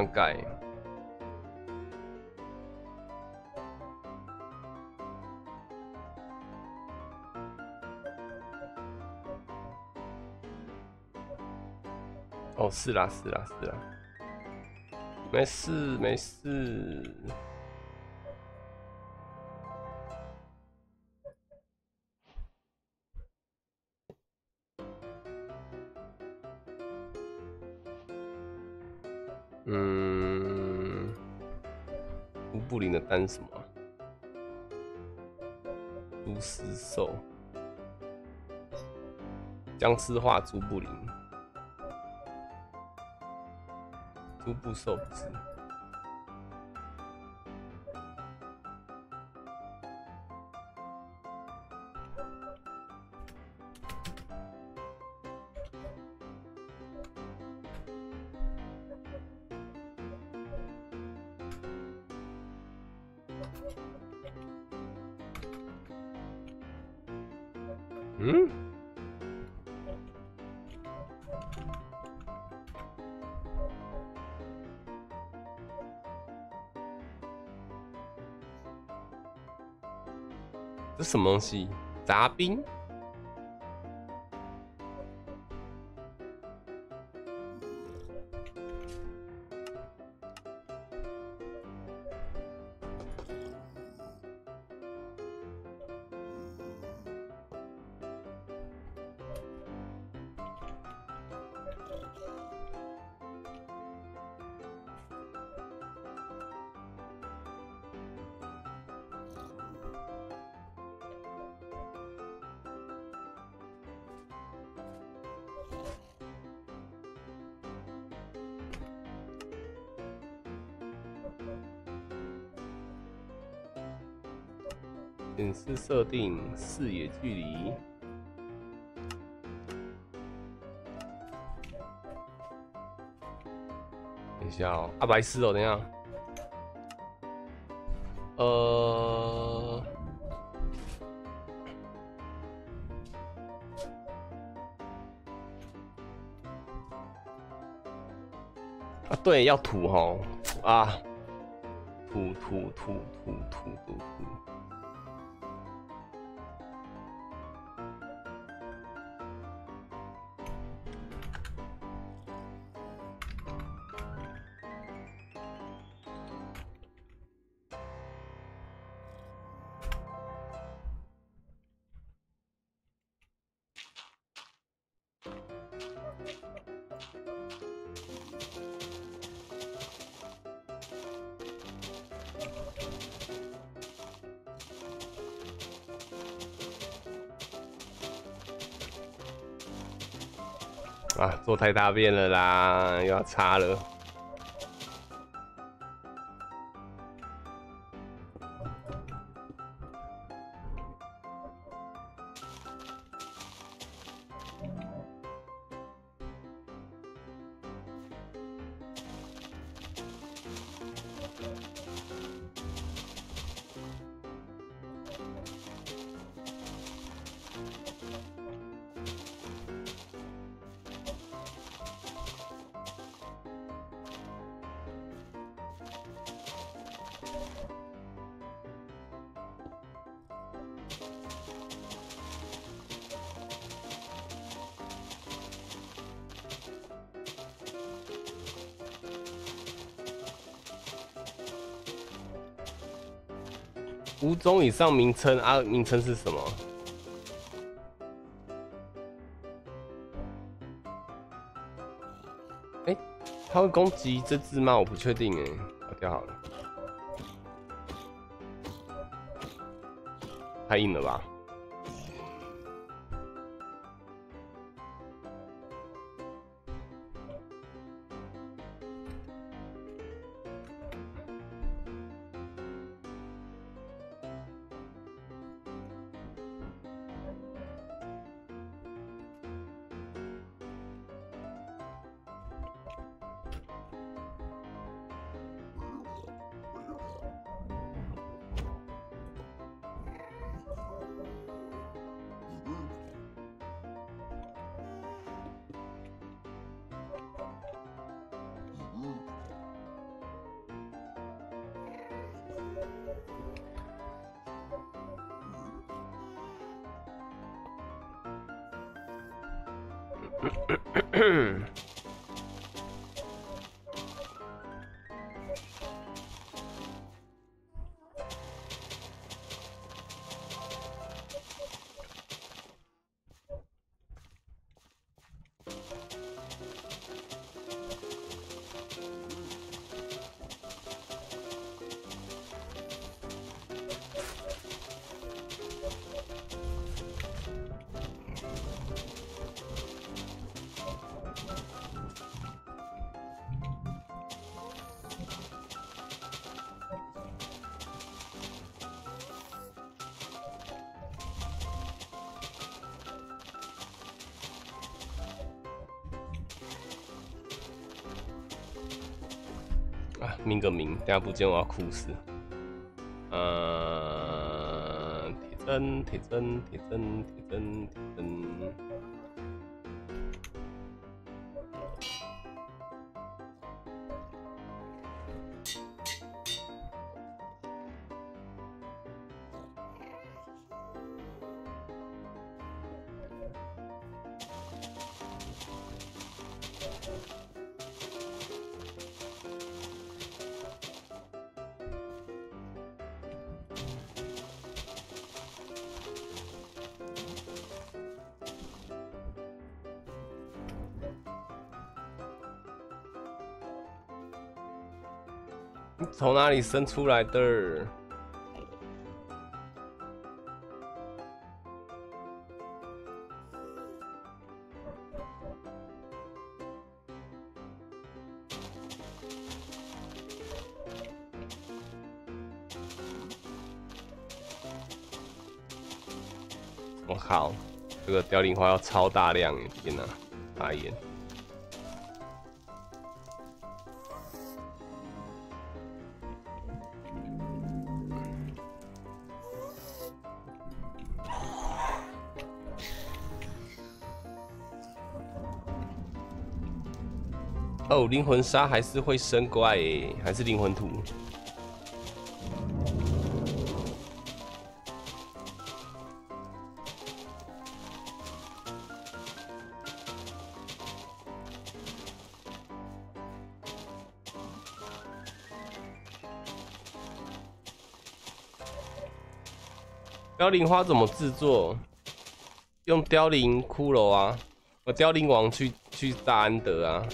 样盖。哦，是啦，是啦，是啦，没事，没事。3什么？蛛丝兽。僵尸化，猪布林。猪布兽之。嗯？这什么东西？杂兵？设定视野距离。等一下哦，阿白丝哦，等一下。呃，啊，对，要土哈啊，土土土土土土土。太大便了啦，又要擦了。以上名称啊，名称是什么？哎，他会攻击这只吗？我不确定哎，我掉好了，太硬了吧？等下不见我要哭死。呃，铁针，铁针，铁针，铁针，铁针。从哪里生出来的？我靠，这个凋零花要超大量！天哪，大眼！哦，灵魂沙还是会生怪诶，还是灵魂土。凋零花怎么制作？用凋零骷髅啊，我凋零王去去大安德啊。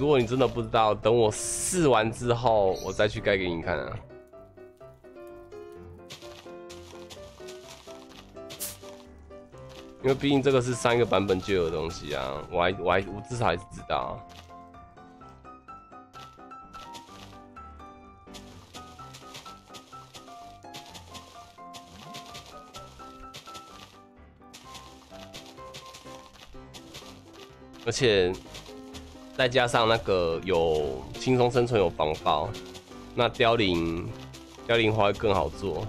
如果你真的不知道，等我试完之后，我再去盖给你看啊。因为毕竟这个是三个版本就有的东西啊，我还我还我至少还是知道。而且。再加上那个有轻松生存有防爆，那凋零凋零花会更好做。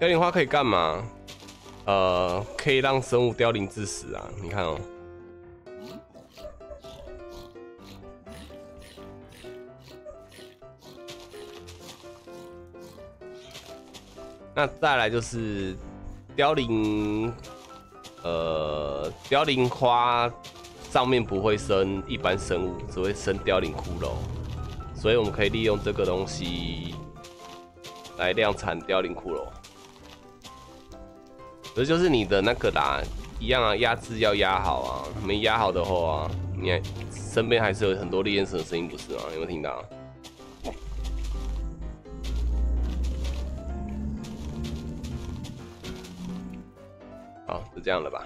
凋零花可以干嘛？呃，可以让生物凋零致死啊你看哦。那再来就是凋零呃凋零花上面不会生一般生物只会生凋零骷髅所以我们可以利用这个东西来量产凋零骷髅。这就是你的那个啦，一样啊，压制要压好啊，没压好的话，你身边还是有很多烈焰神的声音，不是吗？有没有听到？好，就这样了吧，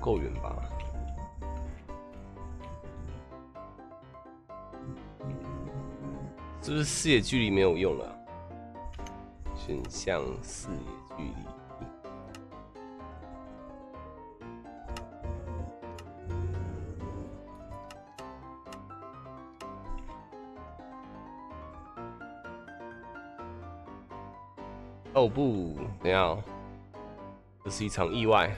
够远吧？是不是视野距离没有用了？选项视野距离。哦不，等下，这是一场意外。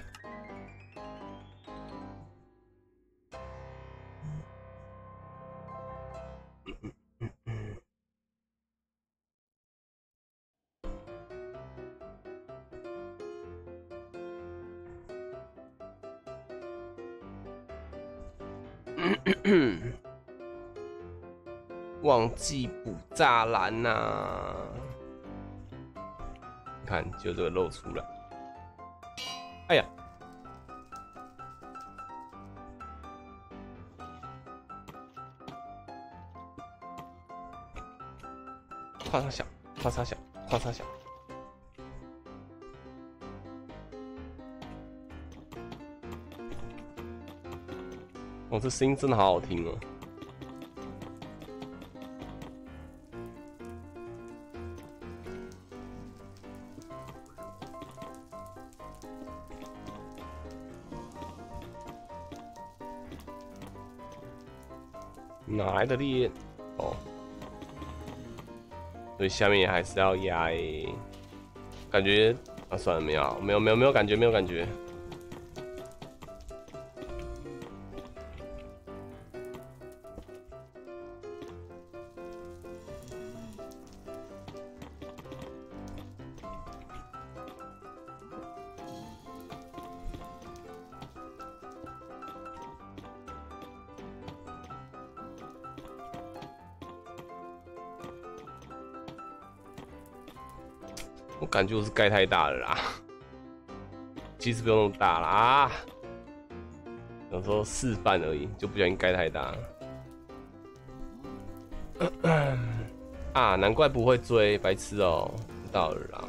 忘记补栅栏呐！看，就这个露出来。哎呀！跨啥小？跨啥小？跨啥小？哦，这声音真的好好听哦！哪来的力？哦，所以下面也还是要压诶。感觉啊，算了，没有，没有，没有，没有感觉，没有感觉。就是盖太大了啦，其实不用那么大啦，有时候示范而已，就不小心盖太大。啊，难怪不会追，白痴哦，知道了啦。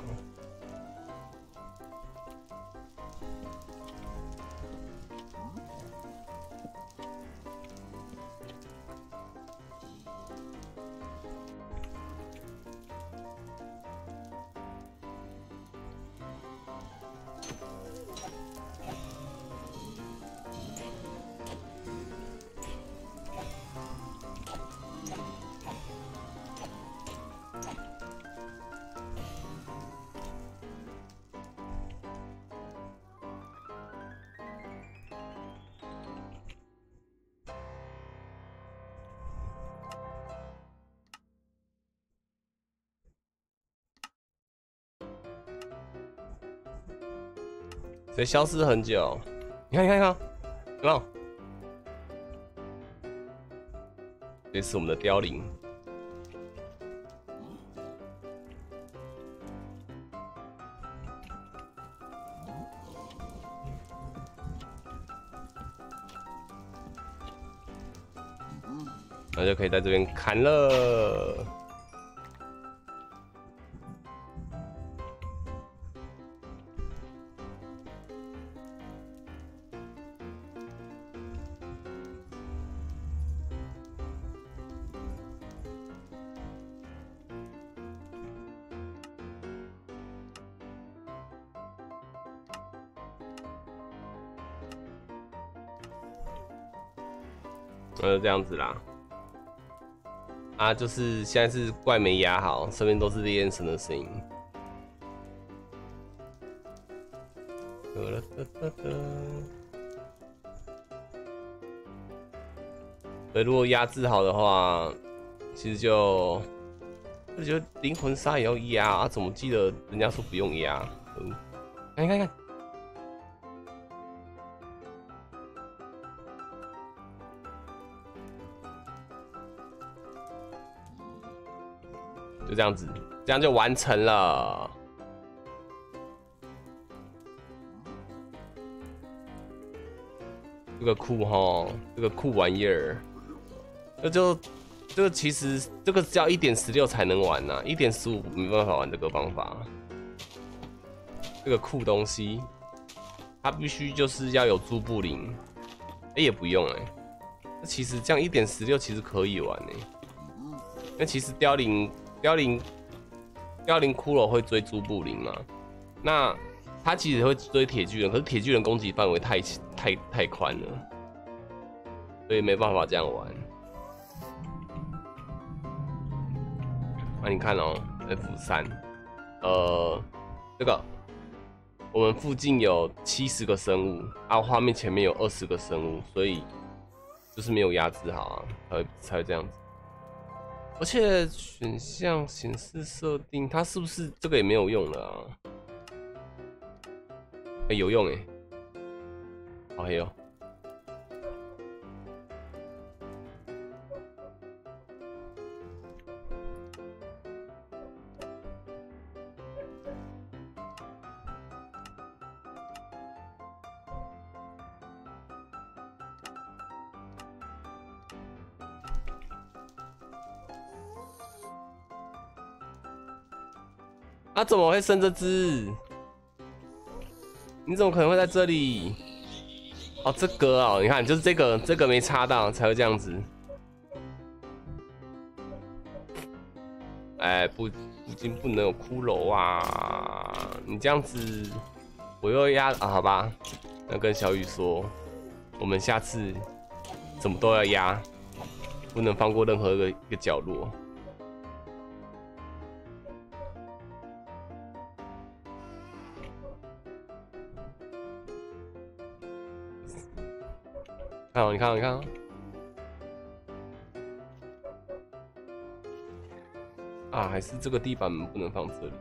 消失很久？你看，你看，你看，有没有？这是我们的凋零，那就可以在这边砍了。就是现在是怪没压好，身边都是烈焰神的声音。所以如果压制好的话，其实就我觉得灵魂沙也要压啊？怎么记得人家说不用压？嗯，看看看，这样子，这样就完成了。这个酷哈，这个酷玩意儿，那就这个其实这个要一点十六才能玩呐，一点十五没办法玩这个方法。这个酷东西，它必须就是要有朱布林，哎也不用哎，那其实这样一点十六其实可以玩哎。那其实凋零凋零凋零骷髅会追朱布林吗？那他其实会追铁巨人，可是铁巨人攻击范围太太太宽了，所以没办法这样玩。那你看哦，F 三，呃，这个我们附近有七十个生物，啊，画面前面有二十个生物，所以就是没有压制好啊，才会才会这样子。而且选项显示设定，它是不是这个也没有用了啊？有用哎，好黑哦！他，怎么会生这只？你怎么可能会在这里？哦，这个哦，你看，就是这个，这个没插到才会这样子。哎，不，不仅不能有骷髅啊！你这样子，我又压啊？好吧，那跟小雨说，我们下次怎么都要压，不能放过任何一个一个角落。看，你看，你看，啊，还是这个地板不能放这里，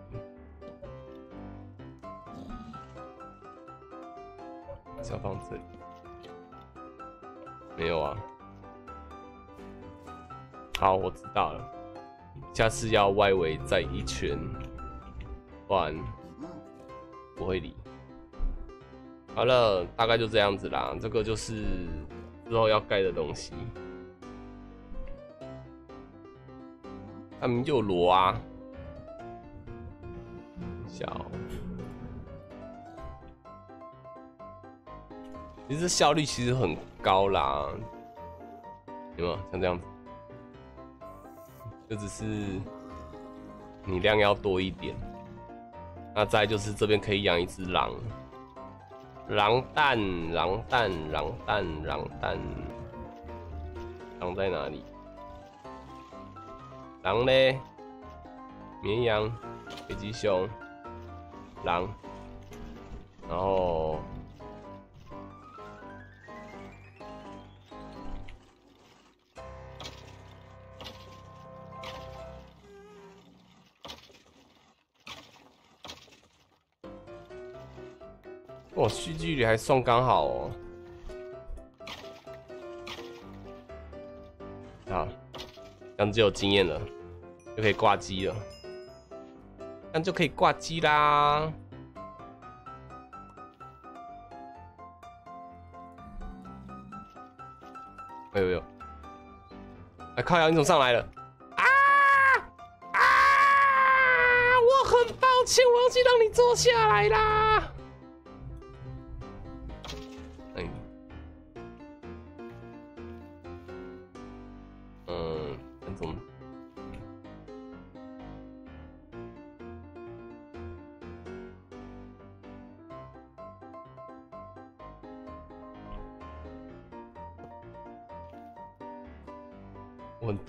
要放这里？没有啊。好，我知道了，下次要外围再一圈，不然不会理。好了，大概就这样子啦，这个就是。之后要盖的东西，他们就罗啊，小，其实效率其实很高啦，有没有像这样子？就只是你量要多一点，那再就是这边可以养一只狼。狼蛋，狼蛋，狼蛋，狼蛋，狼在哪里？狼嘞？绵羊、北极熊、狼，然后。哇，续距离还算刚好哦。好，这样就有经验了，就可以挂机了。这样就可以挂机啦。哎呦呦！哎，靠！呀，你怎么上来了？啊啊！我很抱歉，忘记让你坐下来啦。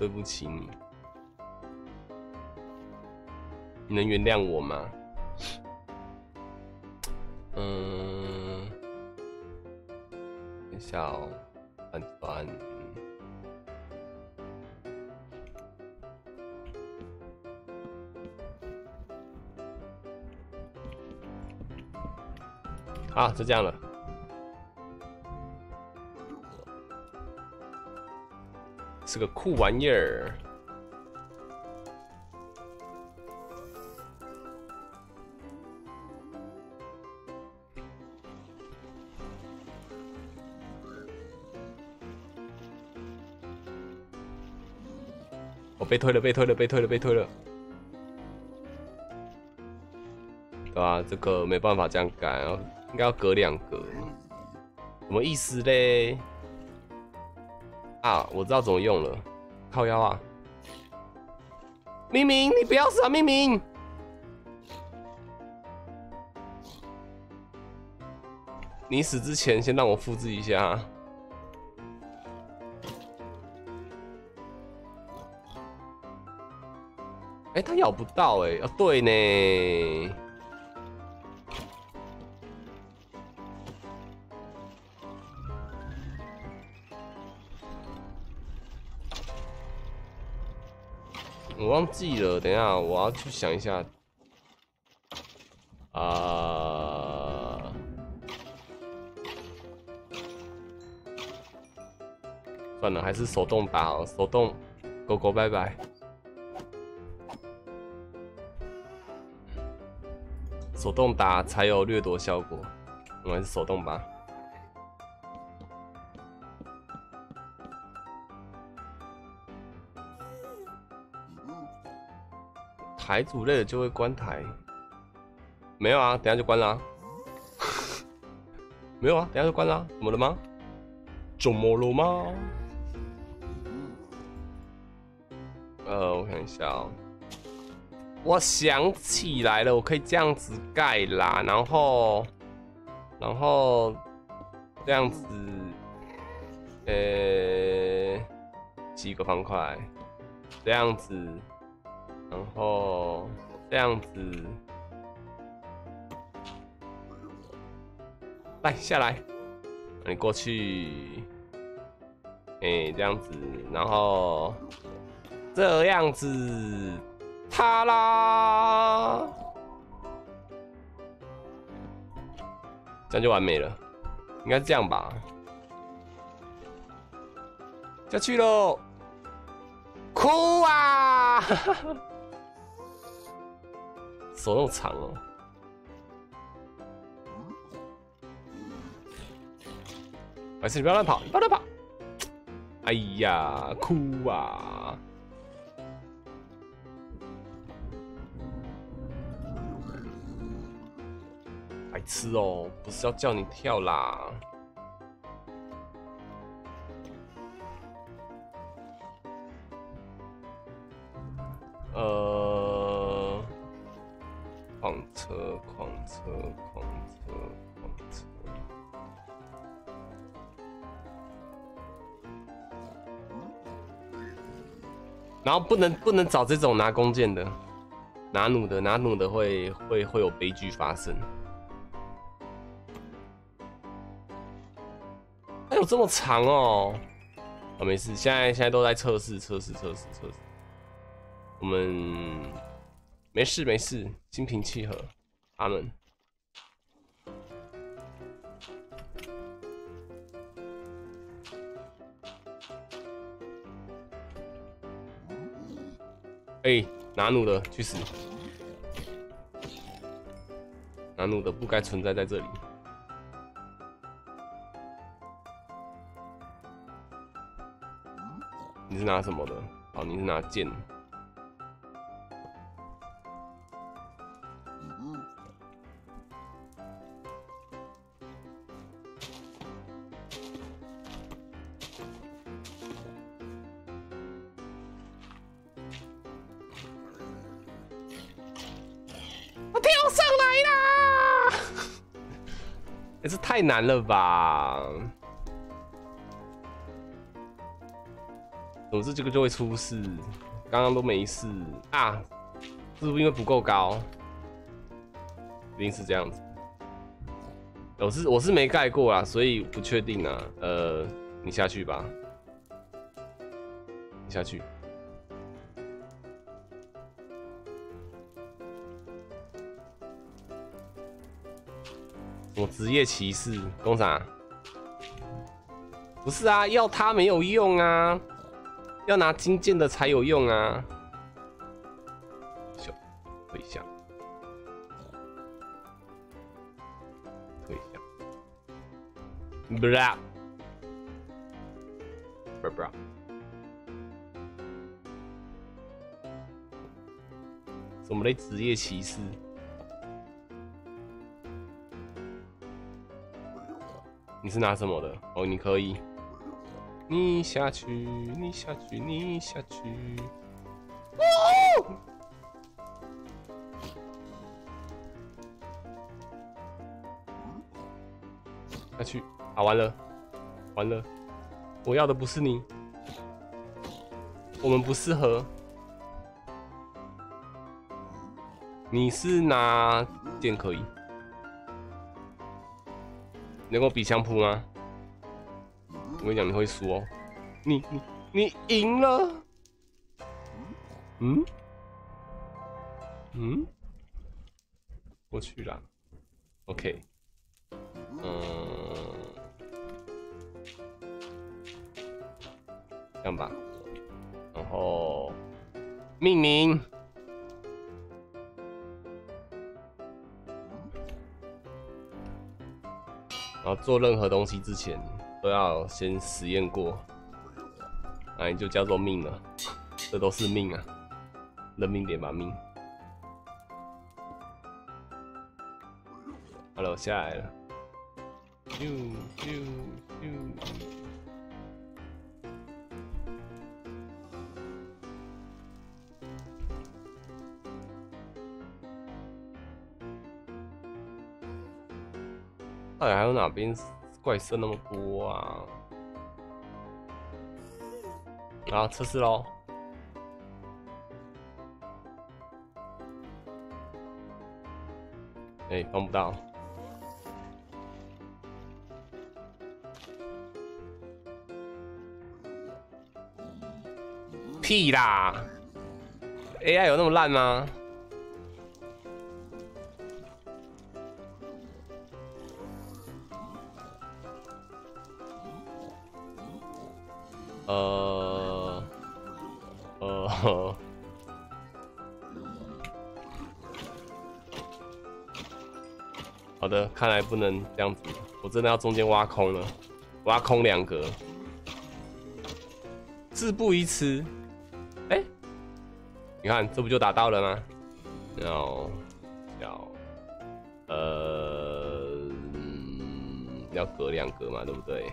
对不起你，你能原谅我吗？嗯，小、哦，很短。好，就这样了。是个酷玩意儿。我被推了，被推了，被推了，被推了。对吧？这个没办法这样改，应该要隔两格。什么意思嘞？啊，我知道怎么用了。靠腰啊！明明，你不要死啊！明明，你死之前先让我复制一下。哎，他咬不到哎！哦，对呢。忘记了，等一下我要去想一下。啊，算了，还是手动打，手动，狗狗拜拜。手动打才有掠夺效果，我们还是手动吧。台主累了就会关台，没有啊，等下就关了。没有啊，等下就关了，怎么了吗？怎么了吗？呃，我看一下哦，我想起来了，我可以这样子盖啦，然后，然后这样子，呃，几个方块，这样子。然后这样子，来下来，你过去，哎，这样子，然后这样子，他啦，这样就完美了，应该是这样吧？下去喽，哭啊！手那么长哦！没事，你不要乱跑，你不要乱跑！哎呀，哭啊！白痴哦，不是要叫你跳啦！呃。矿车，矿车，矿车，矿车。然后不能不能找这种拿弓箭的，拿弩的，拿弩的会会会有悲剧发生。还有这么长哦！啊，没事，现在现在都在测试测试测试测试。我们。没事没事，心平气和，阿门。哎，拿弩的去死！拿弩的不该存在在这里。你是拿什么的？哦，你是拿剑。太难了吧？总之这个就会出事。刚刚都没事啊，是不是因为不够高？一定是这样子。我是我是没盖过啊，所以不确定啊。呃，你下去吧，你下去。我职业骑士，工厂？不是啊，要它没有用啊，要拿金剑的才有用啊。小退下，退下，不啦，不不。什么的职业骑士？你是拿什么的？哦，你可以。你下去，你下去，你下去。哦！下去啊！完了，完了！我要的不是你，我们不适合。你是拿剑可以？能够比枪扑吗？我跟你讲，你会输哦！你你你赢了！嗯嗯，过去了。OK，嗯，这样吧，然后命名，然后做任何东西之前。都要先实验过，哎，就叫做命了，这都是命啊，认命点吧，命。好了下来了。啾啾啾。到底还有哪边？怪兽那么多啊！好，测试喽。哎，帮不到。屁啦！AI 有那么烂吗？不能这样子，我真的要中间挖空了，挖空两格，事不宜迟。哎，你看，这不就打到了吗？然后要，呃，要隔两格嘛，对不对？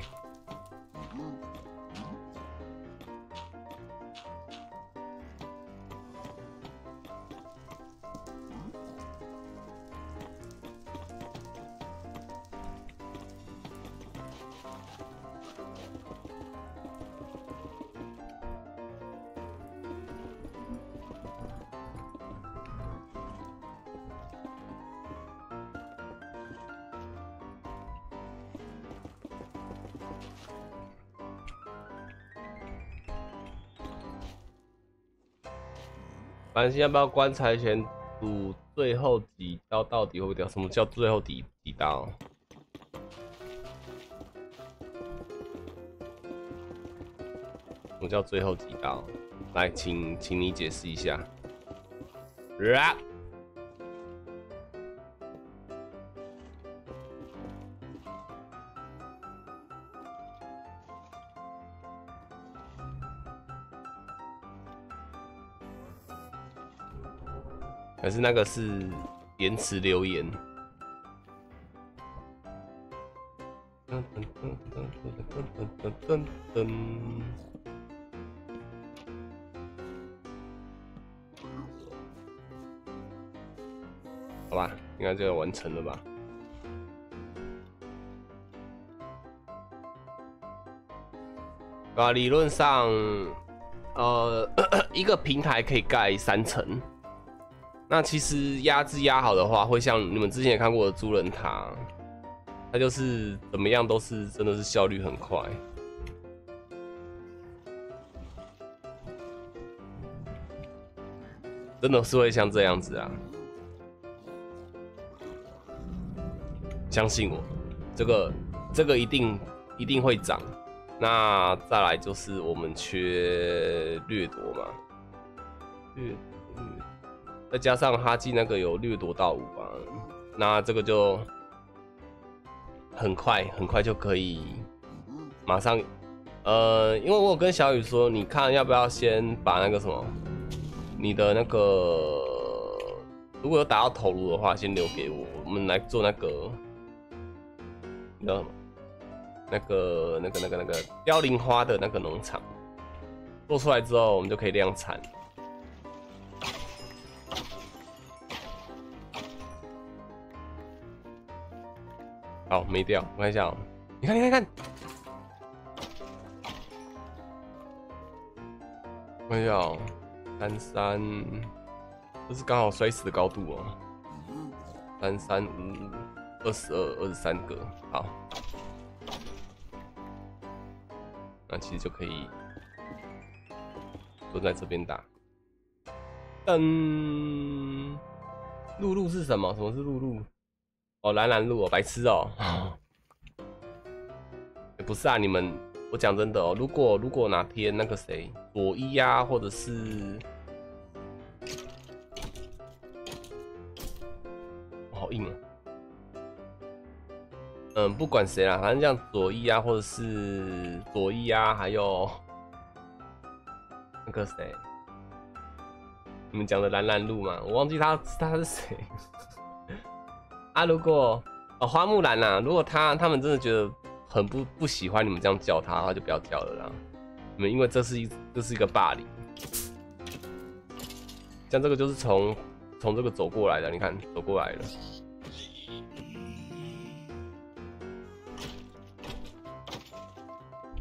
反正要不要棺材前赌最后几刀到底会不会掉？什么叫最后几几刀？什么叫最后几刀？来，请请你解释一下。Rap 可是那个是延迟留言。噔噔噔噔噔噔噔噔。好吧，应该就要完成了吧？啊，理论上，呃，一个平台可以盖三层。那其实压制压好的话，会像你们之前也看过的猪人塔，它就是怎么样都是真的是效率很快，真的是会像这样子啊。相信我，这个这个一定一定会涨。那再来就是我们缺掠夺嘛，掠掠，再加上哈基那个有掠夺到五吧，那这个就很快很快就可以马上，呃，因为我有跟小雨说，你看要不要先把那个什么，你的那个如果有打到头颅的话，先留给我，我们来做那个，你知道吗？那个、那个、那个、那个凋零花的那个农场做出来之后，我们就可以量产。好，没掉，我看一下哦。你看，你看，看，我看一下哦。三三，这是刚好摔死的高度哦。三三五五二十二，二十三个，好。那其实就可以坐在这边打。噔，露露是什么？什么是露露？哦，蓝蓝路哦，白痴哦。不是啊，你们，我讲真的哦，如果如果哪天那个谁佐伊呀，或者是，好硬啊。嗯，不管谁啦，反正像左一啊，或者是左一啊，还有那个谁，你们讲的蓝蓝路嘛，我忘记他他是谁啊。如果哦花木兰呐，如果他他们真的觉得很不不喜欢你们这样叫他的话，就不要叫了啦。你们因为这是一这是一个霸凌，像这个就是从从这个走过来的，你看走过来了。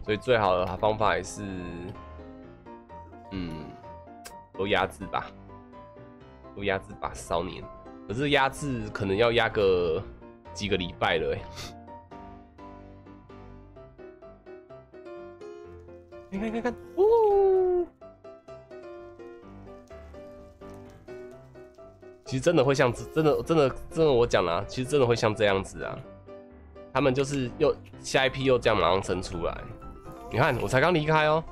所以最好的方法还是，嗯，都压制吧，都压制吧，少年。可是压制可能要压个几个礼拜了，哎。看看看看，呜！其实真的会像，真的真的真的我讲了，其实真的会像这样子啊。他们就是又下一批又这样马上生出来。你看，我才刚离开哦，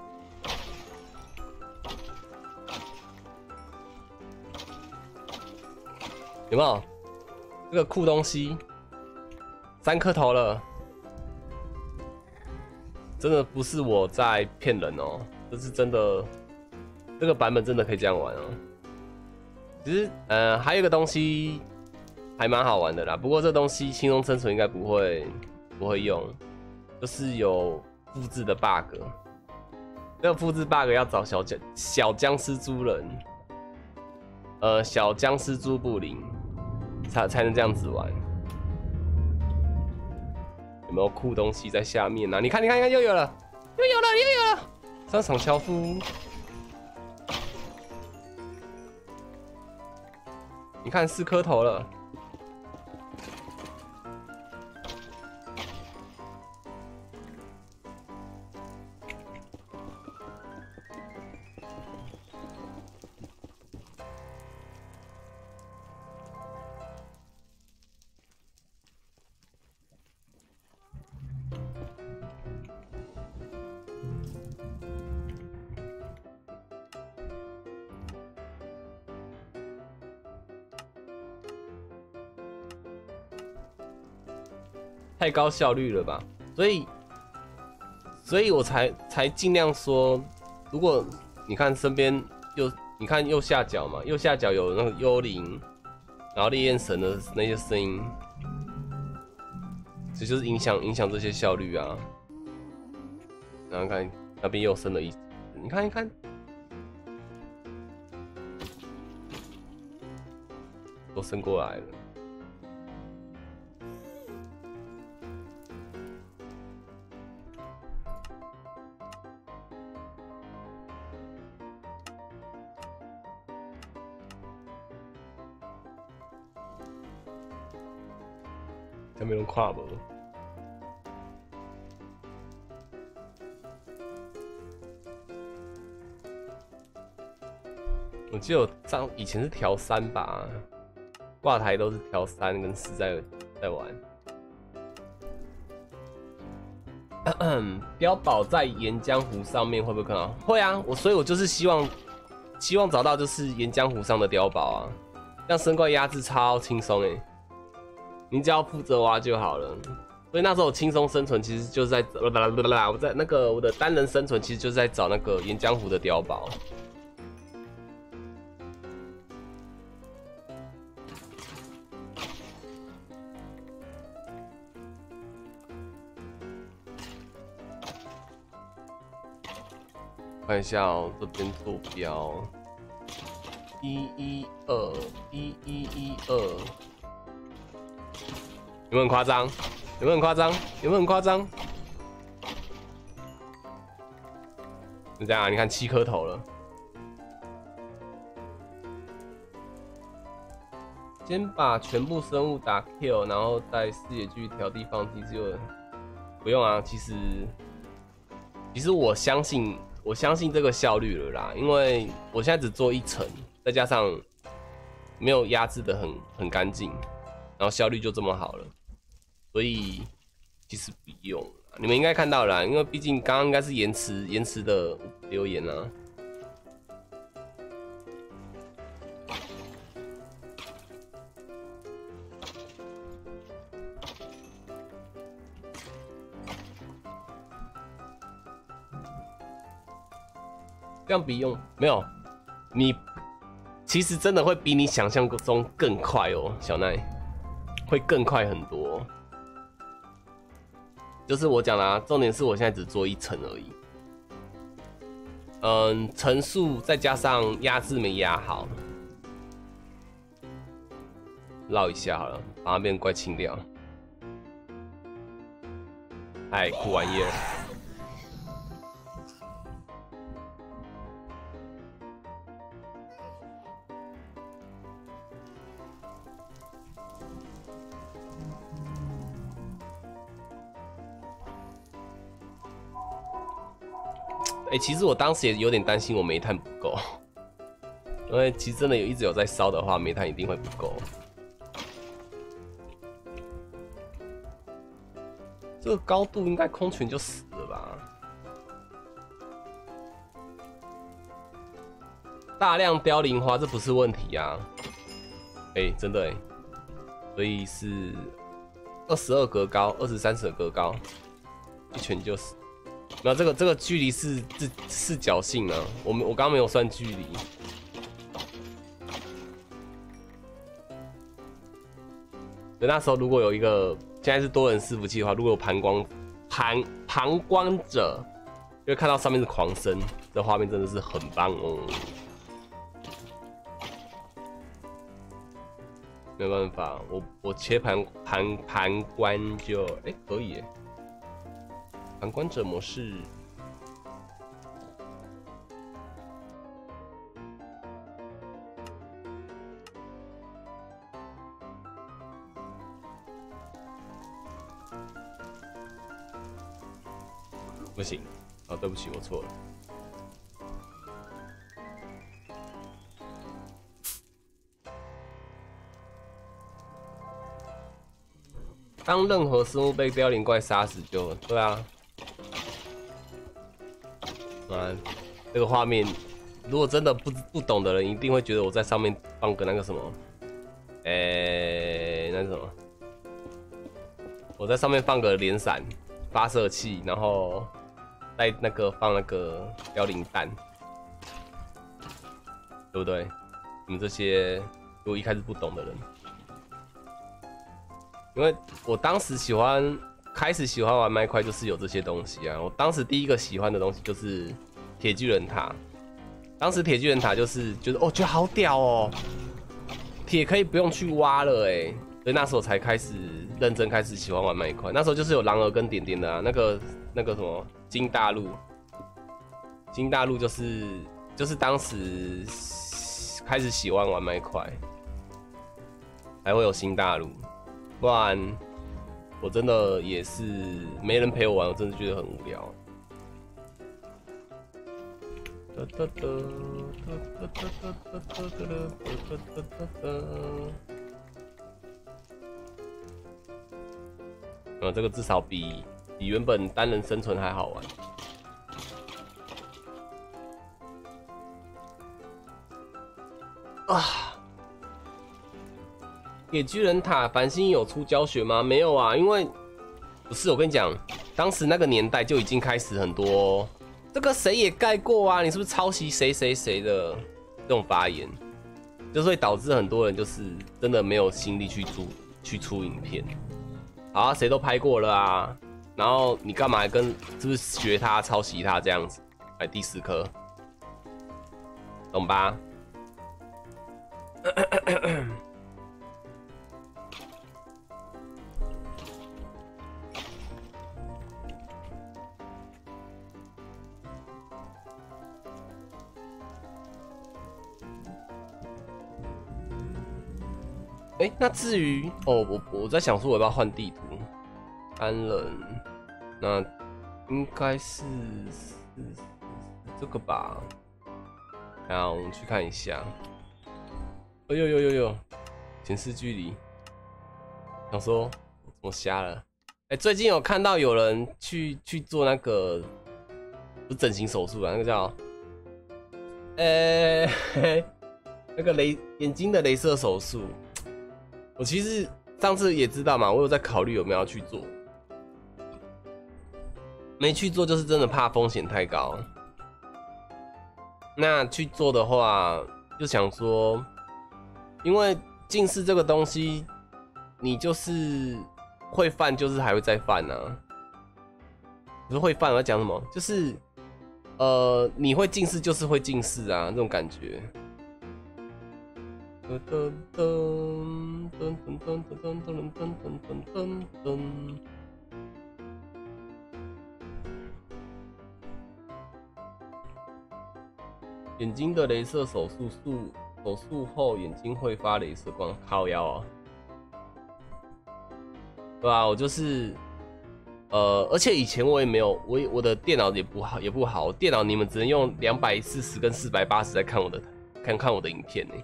有没有这个酷东西？三颗头了，真的不是我在骗人哦，这是真的，这个版本真的可以这样玩哦。其实，呃，还有一个东西还蛮好玩的啦，不过这东西轻松生存应该不会不会用，就是有。复制的 bug，这个复制 bug 要找小僵小僵尸猪人，呃，小僵尸猪布林才才能这样子玩。有没有酷东西在下面呢？你看，你看，你看，又有了，又有了，又有了，商场樵夫。你看，四颗头了。太高效率了吧，所以，所以我才才尽量说，如果你看身边右，你看右下角嘛，右下角有那个幽灵，然后烈焰神的那些声音，这就是影响影响这些效率啊。然后看那边又升了一，你看一看，都升过来了。没人跨不？我记得我上以前是调三吧，挂台都是调三跟四在在玩。碉堡在岩浆湖上面会不会看到？会啊，我所以，我就是希望希望找到就是岩浆湖上的碉堡啊，让升怪压制超轻松哎，你只要负责挖就好了。所以那时候我轻松生存其实就是在啦啦啦，我在那个我的单人生存其实就是在找那个岩浆湖的碉堡。看一下哦，这边坐标一一二一一一二，有没有夸张？有没有很夸张？有没有很夸张？是这样啊，你看七颗头了。先把全部生物打 kill，然后再视野继续调地方机就。不用啊，其实其实我相信。我相信这个效率了啦，因为我现在只做一层，再加上没有压制的很很干净，然后效率就这么好了，所以其实不用。你们应该看到了，因为毕竟刚刚应该是延迟延迟的留言啊。这样比用没有，你其实真的会比你想象中更快哦，小奈会更快很多。就是我讲啦，重点是我现在只做一层而已。嗯，层数再加上压制没压好，绕一下好了，把它变怪清掉。哎，酷玩意儿。其实我当时也有点担心我煤炭不够，因为其实真的有一直有在烧的话，煤炭一定会不够。这个高度应该空群就死了吧？大量凋零花这不是问题啊！哎，真的哎，所以是二十二格高，二十三舍格高，一拳就死。那这个这个距离是是是侥幸啊，我们我刚没有算距离。对，那时候如果有一个现在是多人伺服器的话，如果有旁光旁旁观者，就会看到上面是狂升，这画面真的是很棒哦。没办法，我我切旁旁旁观就哎可以。旁观者模式不行，啊，对不起，我错了。当任何生物被凋零怪杀死，就对啊。啊，这个画面，如果真的不不懂的人，一定会觉得我在上面放个那个什么，诶，那什么，我在上面放个连闪发射器，然后带那个放那个凋零弹，对不对？你们这些如果一开始不懂的人，因为我当时喜欢。开始喜欢玩麦块就是有这些东西啊！我当时第一个喜欢的东西就是铁巨人塔，当时铁巨人塔就是觉得哦，觉得好屌哦，铁可以不用去挖了哎，所以那时候才开始认真开始喜欢玩麦块。那时候就是有狼儿跟点点的啊，那个那个什么金大陆，金大陆就是就是当时开始喜欢玩麦块，还会有新大陆，不然。我真的也是没人陪我玩，我真的觉得很无聊。啊，这个至少比比原本单人生存还好玩。啊！野巨人塔繁星有出教学吗？没有啊，因为不是我跟你讲，当时那个年代就已经开始很多这个谁也盖过啊，你是不是抄袭谁谁谁的这种发言，就是会导致很多人就是真的没有心力去出去出影片。好啊，谁都拍过了啊，然后你干嘛跟是不是学他抄袭他这样子？来第四颗，懂吧？哎，那至于哦，我我在想说，我要不要换地图？单人，那应该是是这个吧？然后我们去看一下。哎呦呦呦呦！前视距离，想说我瞎了。哎，最近有看到有人去去做那个不是整形手术啊，那个叫呃 那个雷眼睛的镭射手术。我其实上次也知道嘛，我有在考虑有没有去做，没去做就是真的怕风险太高。那去做的话，就想说。因为近视这个东西，你就是会犯，就是还会再犯呢。不是会犯，我要讲什么？就是，呃，你会近视，就是会近视啊，这种感觉。噔噔噔噔噔噔噔噔噔噔噔噔噔。眼睛的镭射手术术。手术后眼睛会发镭射光，靠腰啊，对吧？我就是，呃，而且以前我也没有，我我的电脑也不好，也不好，电脑你们只能用两百四十跟四百八十在看我的，看看我的影片呢，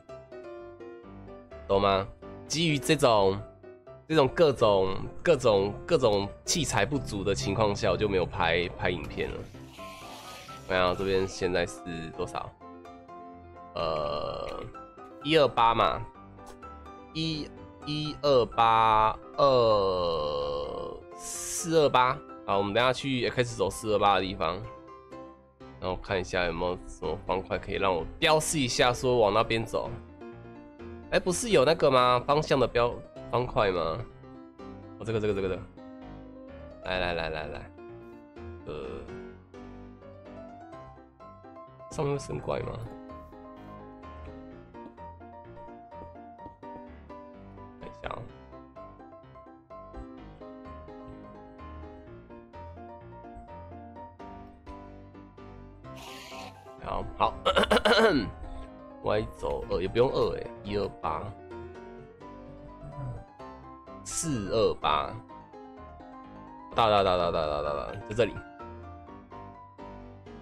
懂吗？基于这种这种各种各种各种器材不足的情况下，我就没有拍拍影片了。看啊，这边现在是多少？呃，一二八嘛，一一二八二四二八，好，我们等下去也开始走四二八的地方，然后看一下有没有什么方块可以让我标示一下，说往那边走。哎，不是有那个吗？方向的标方块吗？哦，这个这个这个的，来来来来来，呃，上面会生怪吗？好好 ，Y 走二也不用二哎，一二八，四二八，哒哒哒哒哒哒哒哒，在这里，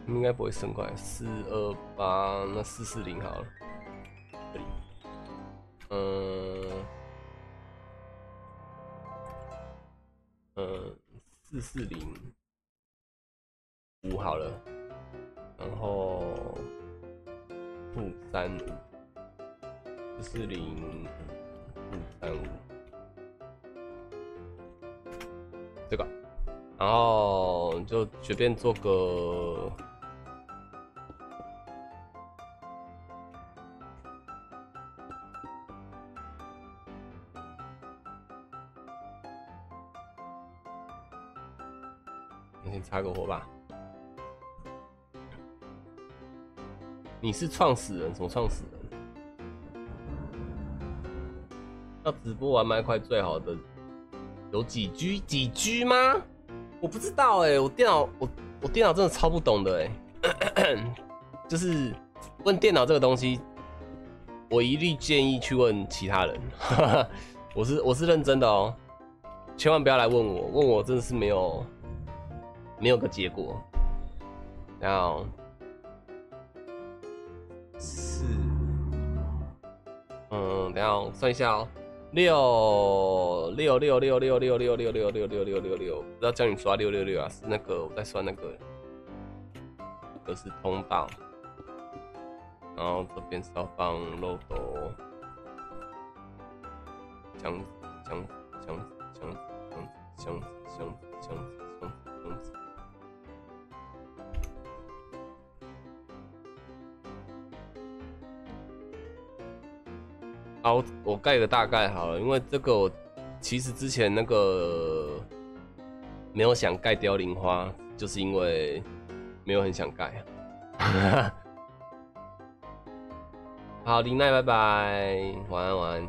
应该不会升快，四二八，那四四零好了，这里，嗯嗯，四四零。五好了。然后负三五四零负三五这个，然后就随便做个先插个火把。你是创始人？什么创始人？要直播玩麦块最好的有几 G 几 G 吗？我不知道哎，我电脑我我电脑真的超不懂的哎，就是问电脑这个东西，我一律建议去问其他人。我是我是认真的哦，千万不要来问我，问我真的是没有没有个结果。然后。四，嗯，等下我算一下哦，六六六六六六六六六六六六六六，不要叫你刷六六六啊，是那个我在算那个，这是通道，然后这边是要放漏斗，墙墙墙墙墙墙墙墙，好，我我盖个大概好了，因为这个我其实之前那个没有想盖凋零花，就是因为没有很想盖。好，林奈，拜拜，晚安晚安。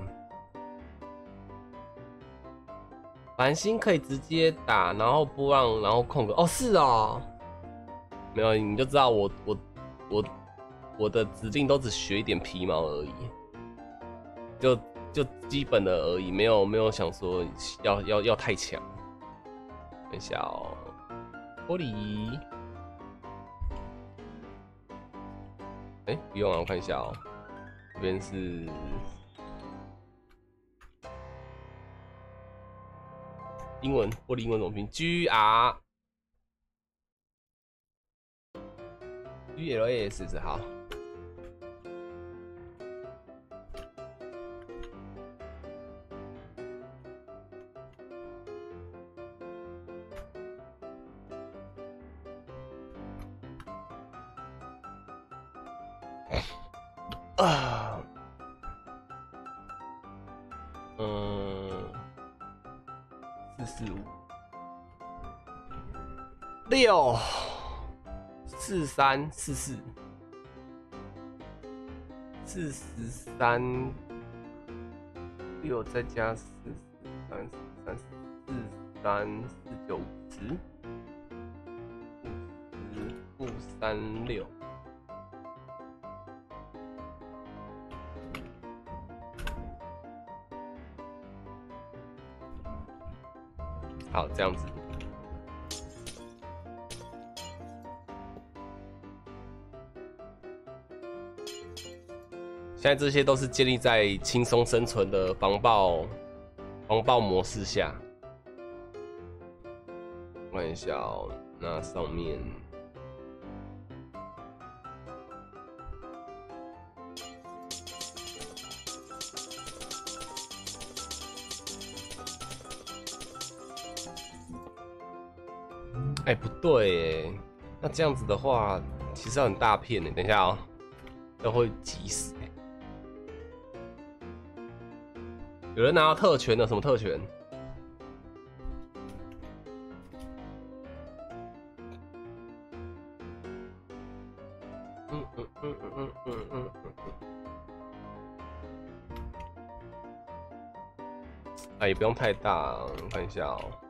繁星可以直接打，然后波浪，然后空格。哦，是哦，没有你就知道我我我我的指令都只学一点皮毛而已。就就基本的而已，没有没有想说要要要太强。等一下哦，玻璃。哎，不用啊，我看一下哦。这边是英文，玻璃英文怎么拼？G R G L A S 好。六四三四四四十三六再加四三三四三四九十十五三六。好，这样子。现在这些都是建立在轻松生存的防爆防爆模式下。看一下哦，那上面。哎，不对，哎，那这样子的话，其实很大片呢。等一下哦，都会挤有人拿到特权了什么特权？嗯嗯嗯嗯嗯嗯嗯嗯啊也不用太大看一下哦。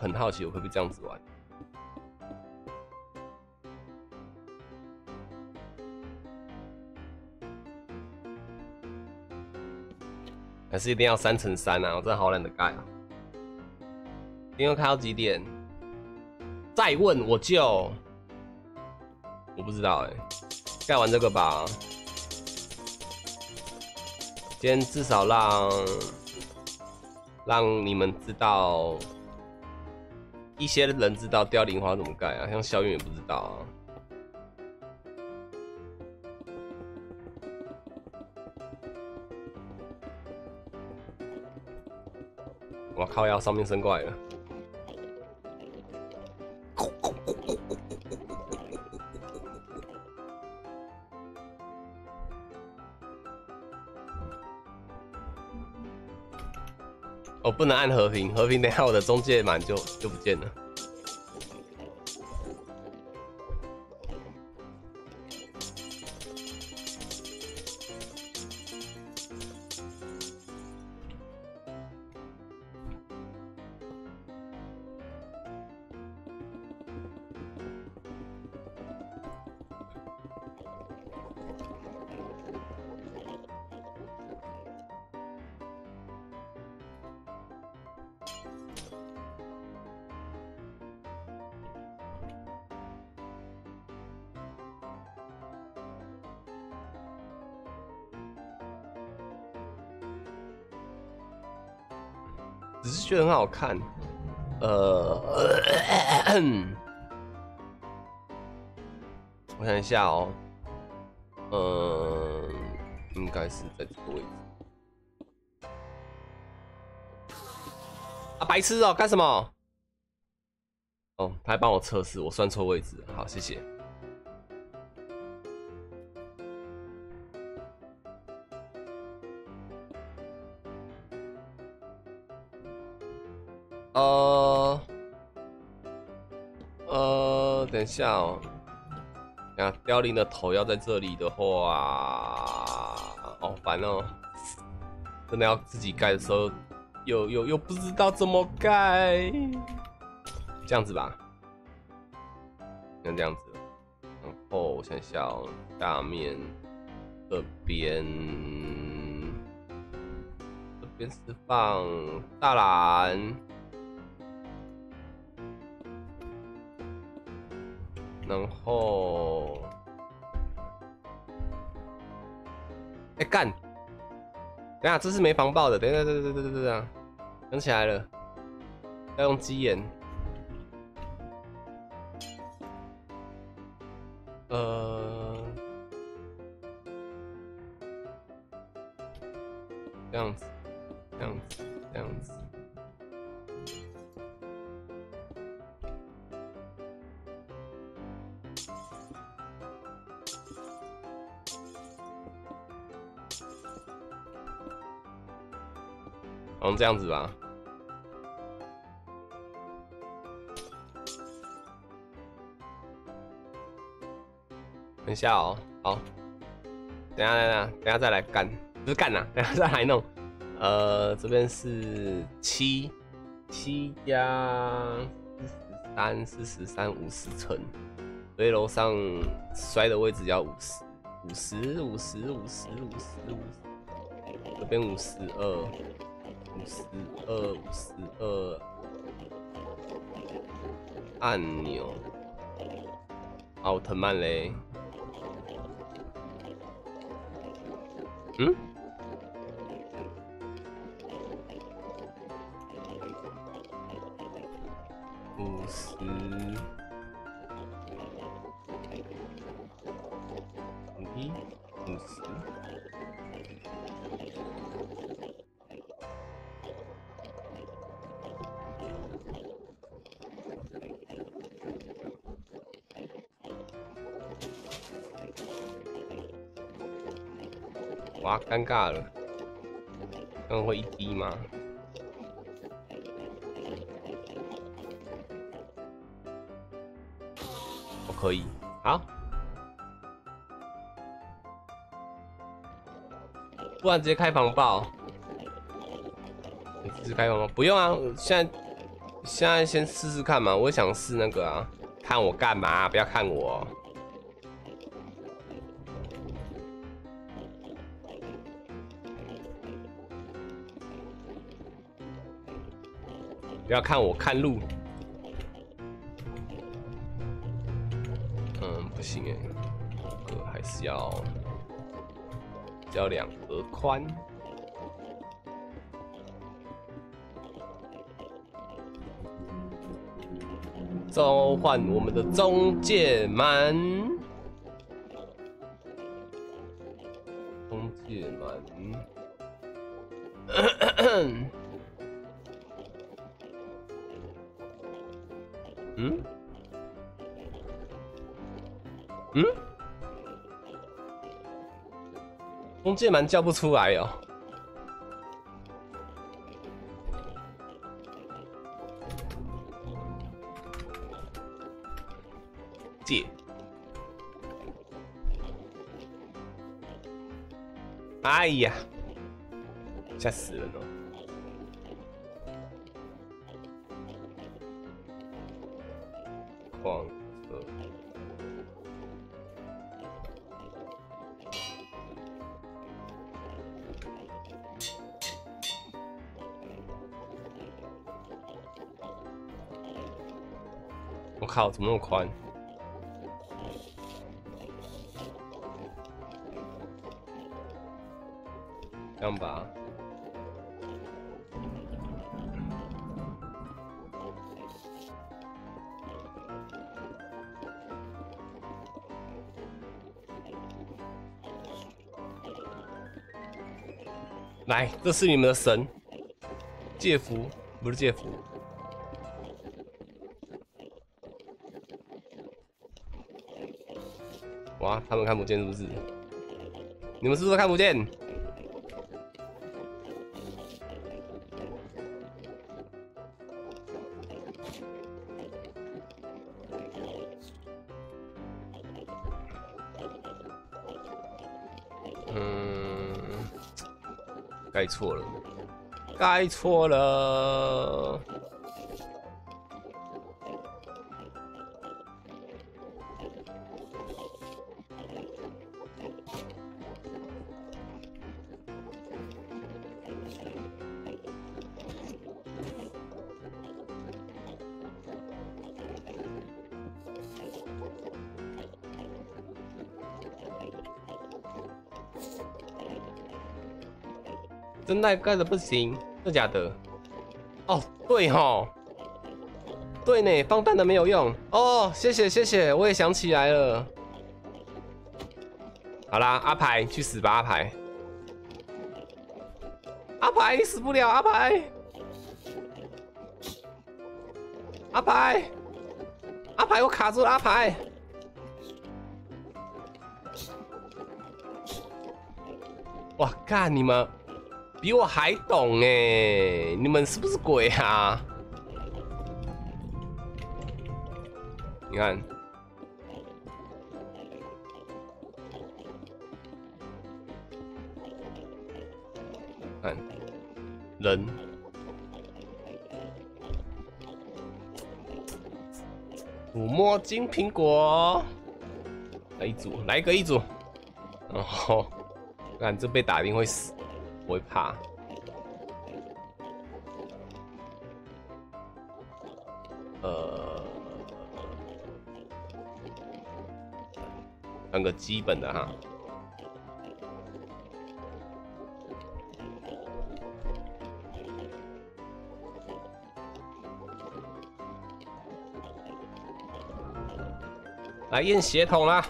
很好奇，我会不会这样子玩？还是一定要三乘三啊？我真的好懒得盖啊！一定要开到几点？再问我就我不知道哎，盖完这个吧。今天至少让。让你们知道，一些人知道凋零花怎么盖啊像小允也不知道啊。我靠要上面升怪了。不能按和平，和平等下我的中介满就就不见了。好看，呃，我想一下哦，嗯，应该是在这个位置。啊，白痴哦，干什么？哦，他还帮我测试，我算错位置，好，谢谢。等一下哦，啊，凋零的头要在这里的话，好烦哦，真的要自己盖的时候，又又又不知道怎么盖，这样子吧，像这样子，然后我想一下哦，下面这边。这边是放大蓝，然后，哎干！等下这是没防爆的，等一下，等等等等等等，想起来了，要用鸡眼。呃，这样子，这样子吧。等一下哦，好，等下，等一下，等下再来干，不是干呐，等下再来弄。呃，这边是七七加四十三，四十三五十层，所以楼上摔的位置要五十，五十，五十，五十，五十，五十，这边五十二，五十二，五十二，按钮，奥特曼嘞，嗯？五十，哇，尴尬了，刚刚会一滴吗？我可以，好。不然直接开防爆。直接开防爆，不用啊，现在现在先试试看嘛，我想试那个啊，看我干嘛？不要看我。不要看我，看路。嗯，不行哎，这个还是要要两格宽。召唤我们的中介们，中介们。嗯？嗯？弓箭蛮叫不出来哦。借。哎呀，吓死人了！靠，怎么那么宽？这样吧。来，这是你们的神，戒符不是戒符。哇，他们看不见是不是？你们是不是看不见？嗯，该错了，该错了。真耐盖的不行，真假的？哦，对哈，对呢，放弹的没有用哦。谢谢谢谢，我也想起来了。好啦，阿排去死吧，阿排！阿排，你死不了，阿排！阿排！阿排，我卡住了，阿排！哇，干你们！比我还懂哎！你们是不是鬼啊？你看，看人，抚摸金苹果，来一组，来一个一组，然后看这被打定会死。不会怕，呃，看个基本的哈，来验血统啦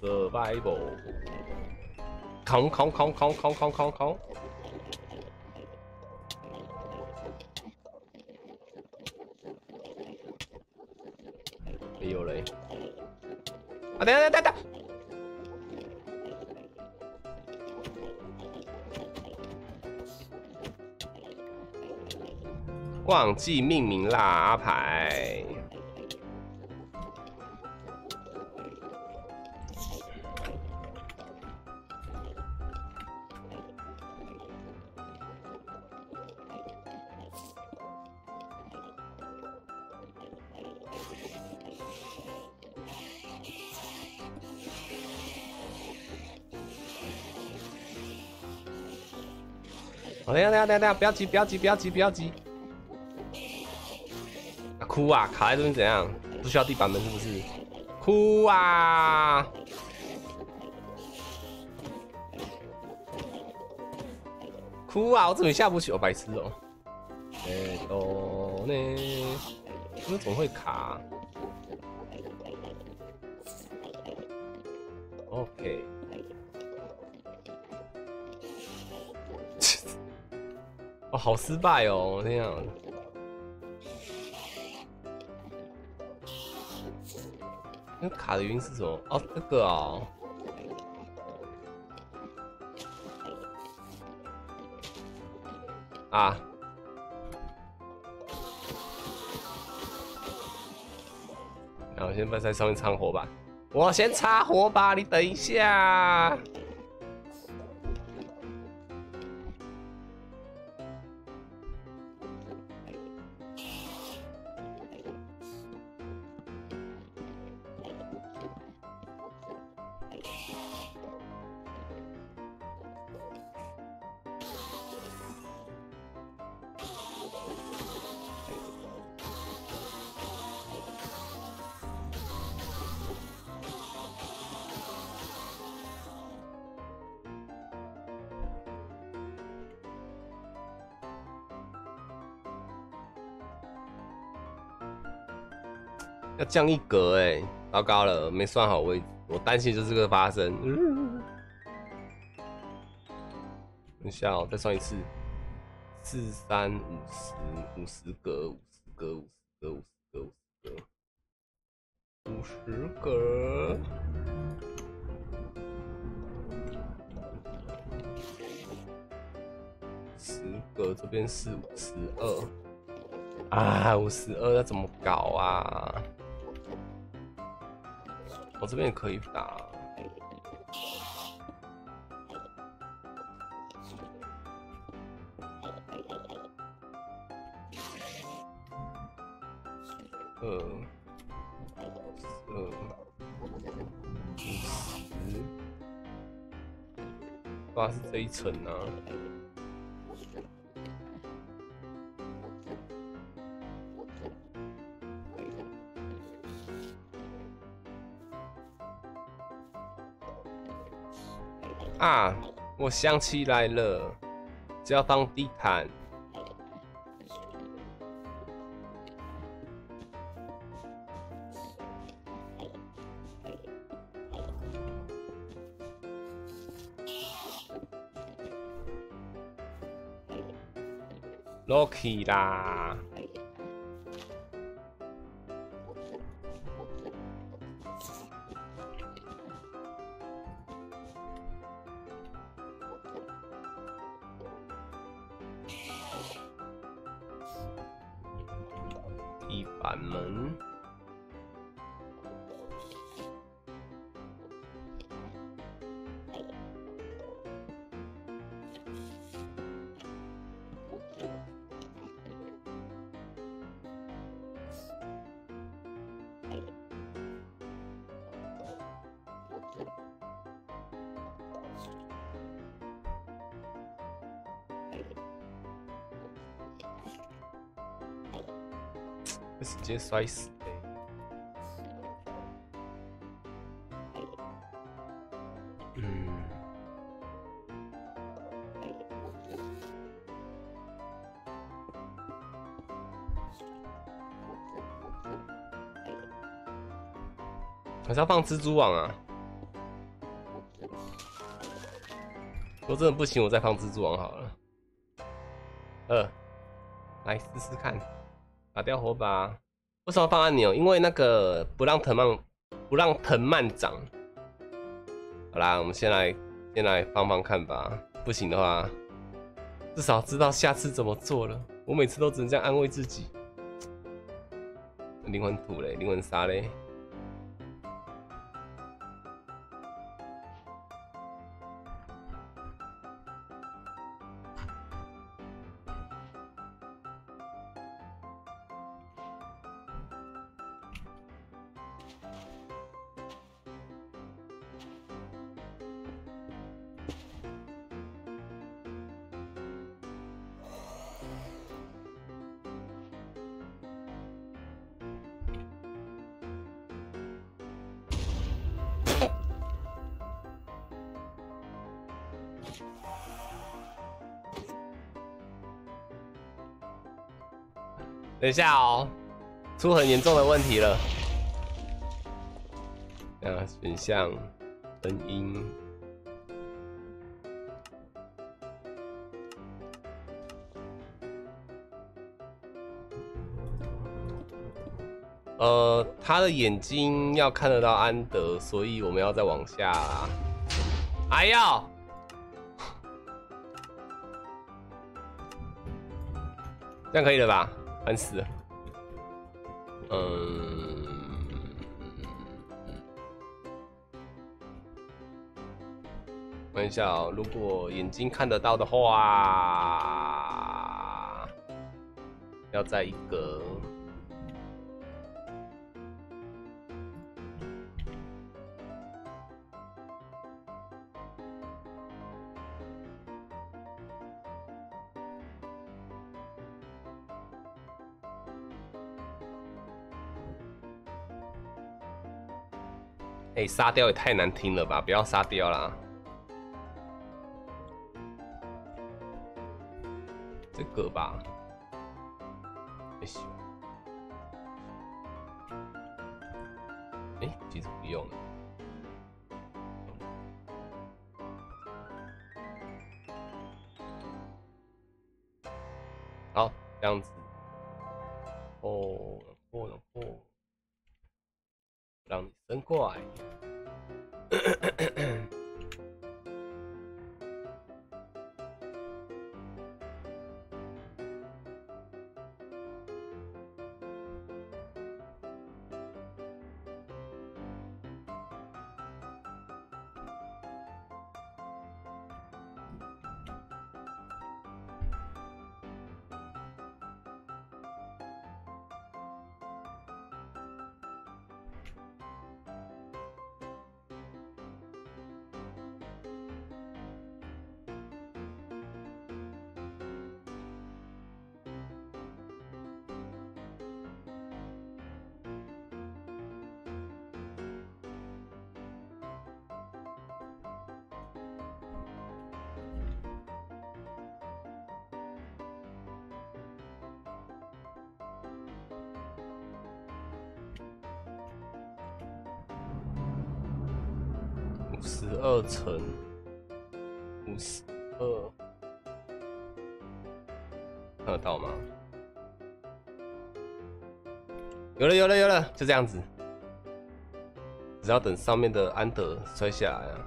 ，survival。扛扛扛扛扛扛扛扛！没有嘞！啊，等等等等！忘记命名啦，阿牌。下等下等下，不要急不要急不要急不要急！哭啊！卡在这边怎样？不需要地板门是不是？哭啊！哭啊！我怎么下不去？我白痴哦！哎哦呢，怎么会卡好失败哦！我天啊，那卡的原因是什么？哦，这个哦，啊，那我先在上面插火吧，我先插火把，你等一下。降一格哎，糟糕了，没算好位置，我担心就是这个发生。等一下，我再算一次，四三五十五十格五十格五十格五十格五十格，十格这边是五十二啊，五十二要怎么搞啊？我这边也可以打，二二五十，八是这一层啊。啊，我想起来了，只要放地毯。Lucky 啦！摔死！嗯，还是要放蜘蛛网啊？如果真的不行，我再放蜘蛛网好了。二，来试试看。打掉火把，为什么放按钮？因为那个不让藤蔓不让藤蔓长。好啦，我们先来先来放放看吧。不行的话，至少知道下次怎么做了。我每次都只能这样安慰自己。灵魂土嘞，灵魂沙嘞。等一下哦，出很严重的问题了。啊，选项，声音，呃，他的眼睛要看得到安德，所以我们要再往下啦。哎呀，这样可以了吧？烦死了。嗯，问一下哦，如果眼睛看得到的话，要在一个。哎，沙雕也太难听了吧！不要沙雕啦，这个吧，十二乘五十二，看得到吗？有了，有了，有了，就这样子。只要等上面的安德摔下来啊！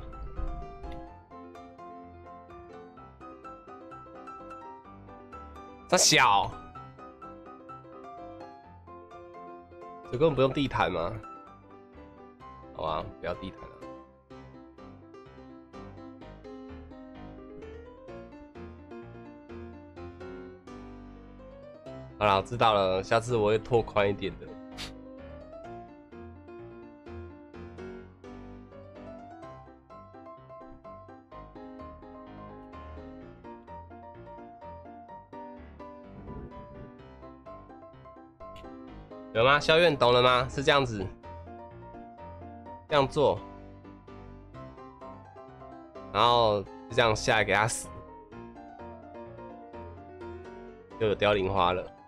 它小，这根本不用地毯吗？好吧，不要地毯了。好，知道了，下次我会拓宽一点的。有吗？肖院懂了吗？是这样子，这样做，然后就这样下来给他死，就有凋零花了。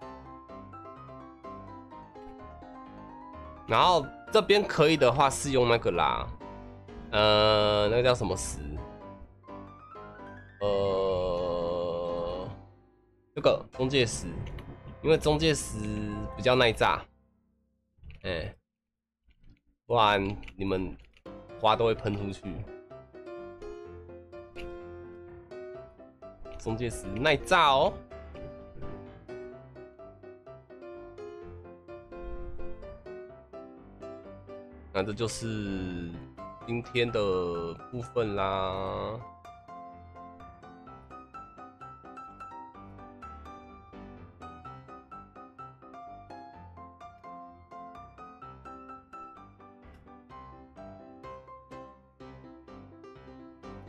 然后这边可以的话是用那个啦，呃，那个叫什么石？呃，这个中介石，因为中介石比较耐炸，哎，不然你们花都会喷出去。中介石耐炸哦。这就是今天的部分啦。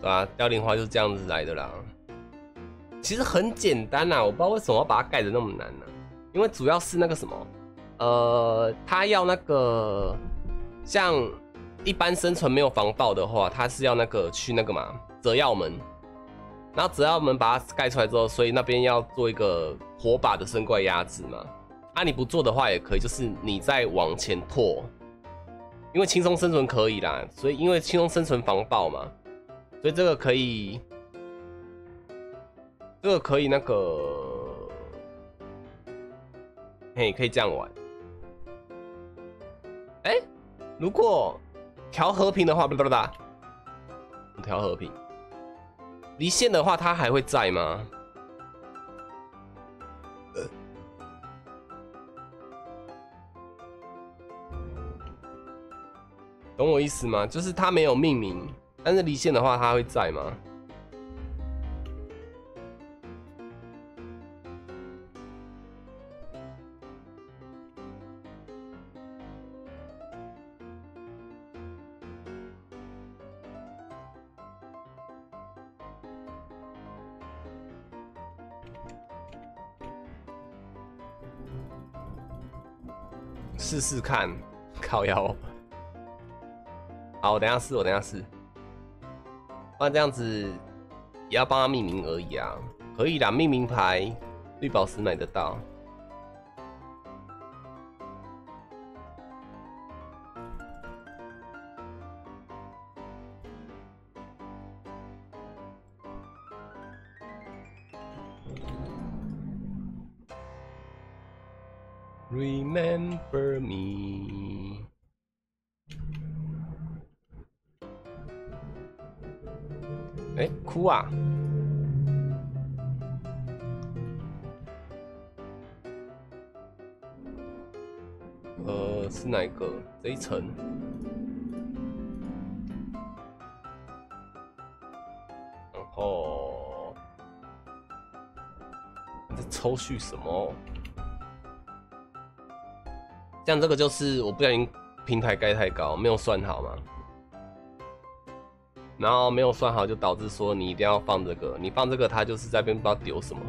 对啊，凋零花就是这样子来的啦。其实很简单啦，我不知道为什么要把它盖的那么难呢？因为主要是那个什么，呃，他要那个。像一般生存没有防爆的话，它是要那个去那个嘛折药门，然后折药门把它盖出来之后，所以那边要做一个火把的生怪压制嘛。啊，你不做的话也可以，就是你再往前拓，因为轻松生存可以啦，所以因为轻松生存防爆嘛，所以这个可以，这个可以那个，嘿，可以这样玩。哎如果调和平的话，不不不，调和平，离线的话，他还会在吗？懂我意思吗？就是他没有命名，但是离线的话，他会在吗？试试看，烤腰。好，我等下试，我等下试。不然这样子也要帮他命名而已啊，可以啦，命名牌绿宝石买得到。Remember me。哎，哭啊！呃，是哪个？这一层。然后，在抽蓄什么？像这个就是我不小心平台盖太高，没有算好嘛。然后没有算好，就导致说你一定要放这个，你放这个，它就是在边不知道丢什么。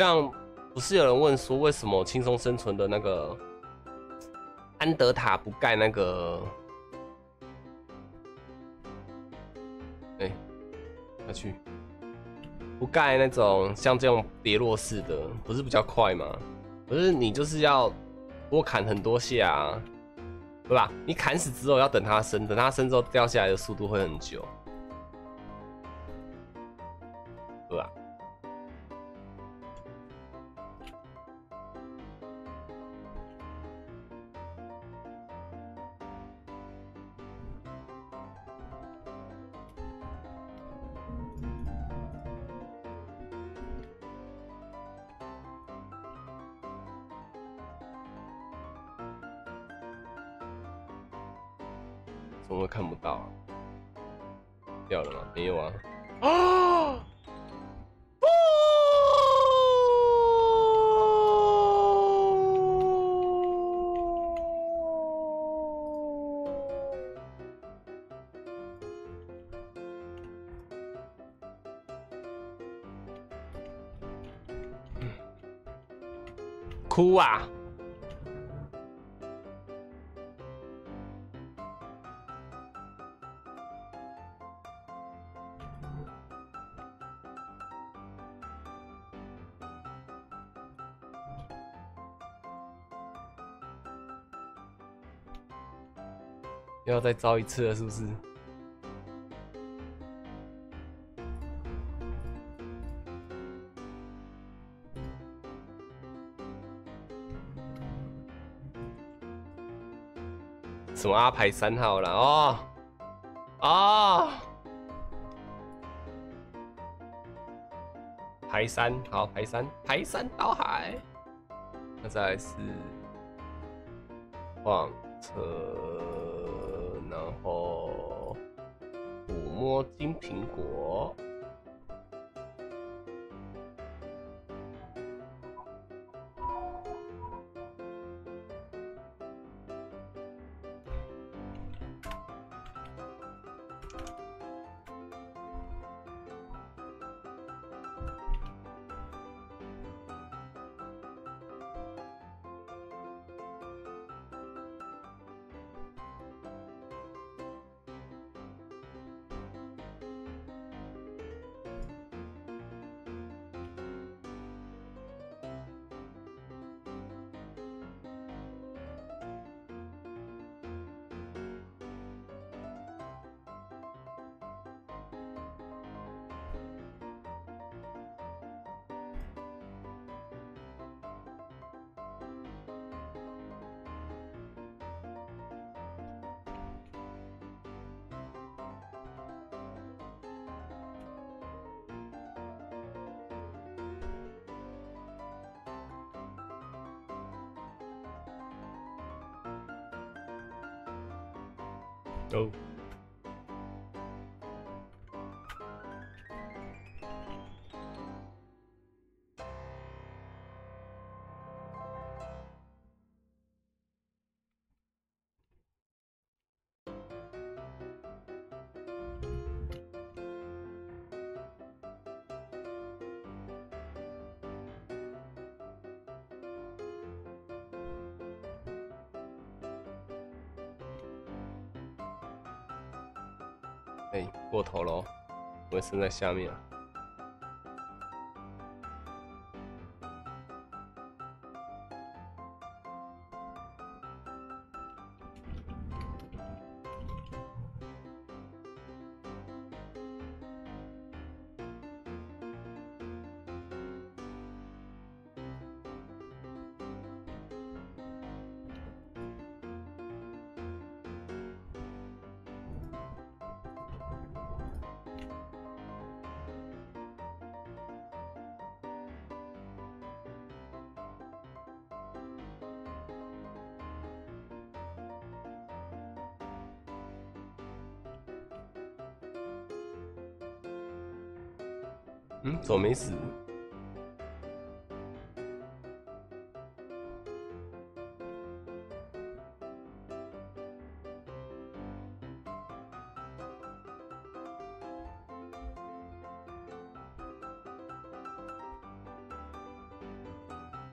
像不是有人问说，为什么轻松生存的那个安德塔不盖那个？哎，下去不盖那种像这种跌落式的，不是比较快吗？可是你就是要多砍很多下，啊，对吧？你砍死之后要等它升，等它升之后掉下来的速度会很久。再招一次了，是不是？什么阿排三号了？哦，啊，排山好，排山排山倒海。那再来是晃车。摸金苹果。我身在下面啊。没死？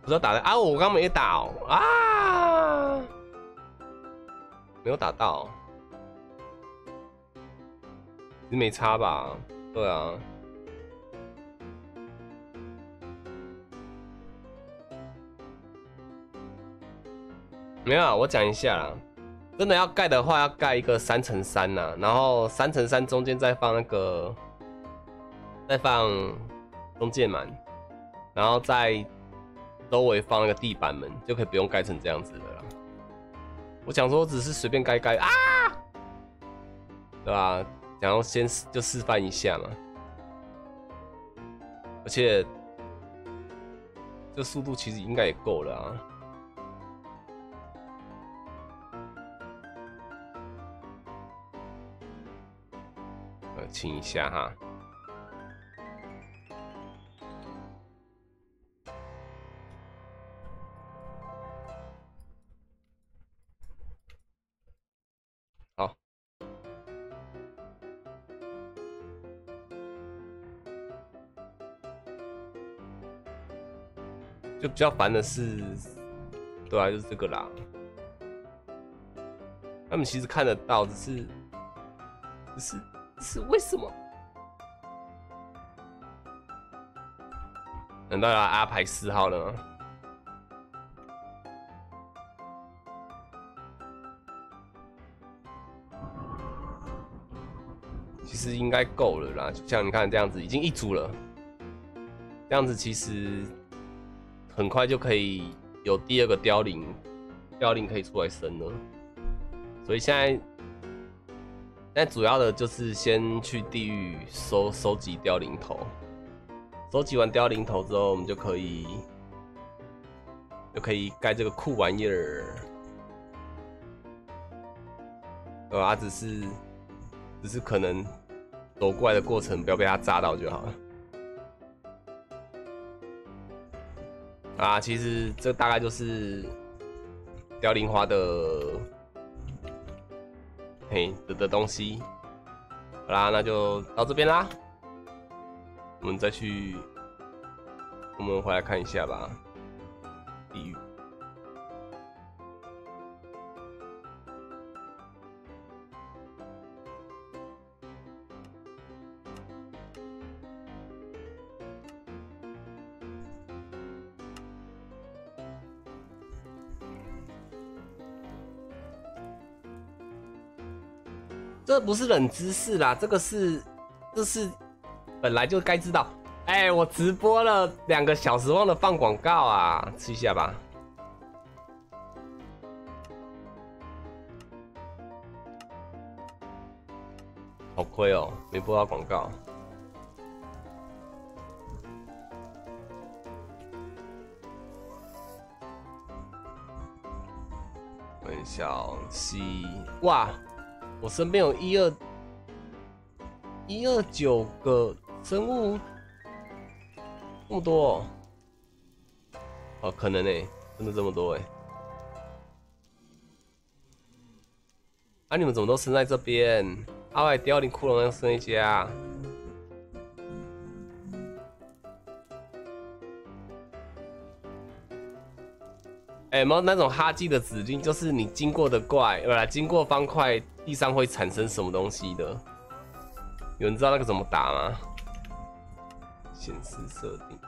不知道打的啊！我刚没打啊，没有打到，你没差吧？对啊。没有啊，我讲一下啦。真的要盖的话，要盖一个三乘三呐，然后三乘三中间再放那个，再放中介门，然后再周围放那个地板门，就可以不用盖成这样子的了。我想说，只是随便盖盖啊，对吧？想要先就示范一下嘛，而且这速度其实应该也够了啊。清一下哈，好。就比较烦的是，对啊，就是这个啦。他们其实看得到，只是，只是。是为什么？难道要阿排四号了吗？其实应该够了啦，就像你看这样子，已经一组了。这样子其实很快就可以有第二个凋零，凋零可以出来生了。所以现在。但主要的就是先去地狱收收集凋零头，收集完凋零头之后，我们就可以就可以盖这个酷玩意儿，呃，啊？只是只是可能走过来的过程不要被它炸到就好了。啊，其实这大概就是凋零花的。嘿，的的东西，好啦，那就到这边啦。我们再去，我们回来看一下吧。地狱。这不是冷知识啦，这个是，这是本来就该知道。哎，我直播了两个小时，忘了放广告啊，吃一下吧。好亏哦，没播到广告。很小西哇。我身边有一二一二九个生物，这么多哦，哦，可能呢，真的这么多哎。啊！你们怎么都生在这边？阿外凋零骷髅要生一家。哎，没有那种哈基的指令？就是你经过的怪，不是经过方块，地上会产生什么东西的？有人知道那个怎么打吗？显示设定。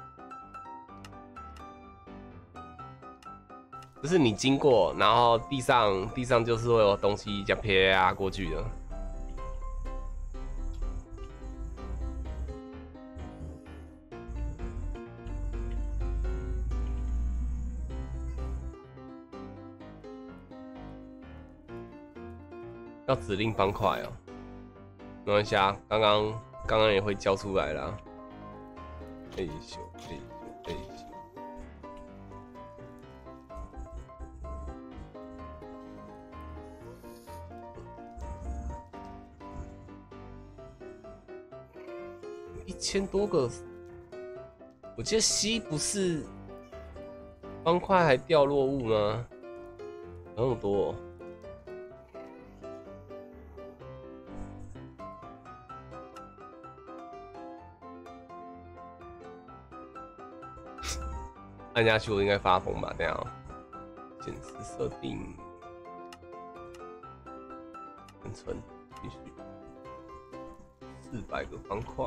就是你经过，然后地上地上就是会有东西这样啪过去的。要指令方块哦，没关系啊，刚刚刚刚也会交出来了。哎呦哎呦哎。一千多个，我记得 C 不是方块还掉落物吗？那么多，按下去我应该发疯吧？这样，显示设定，存继续，四百个方块。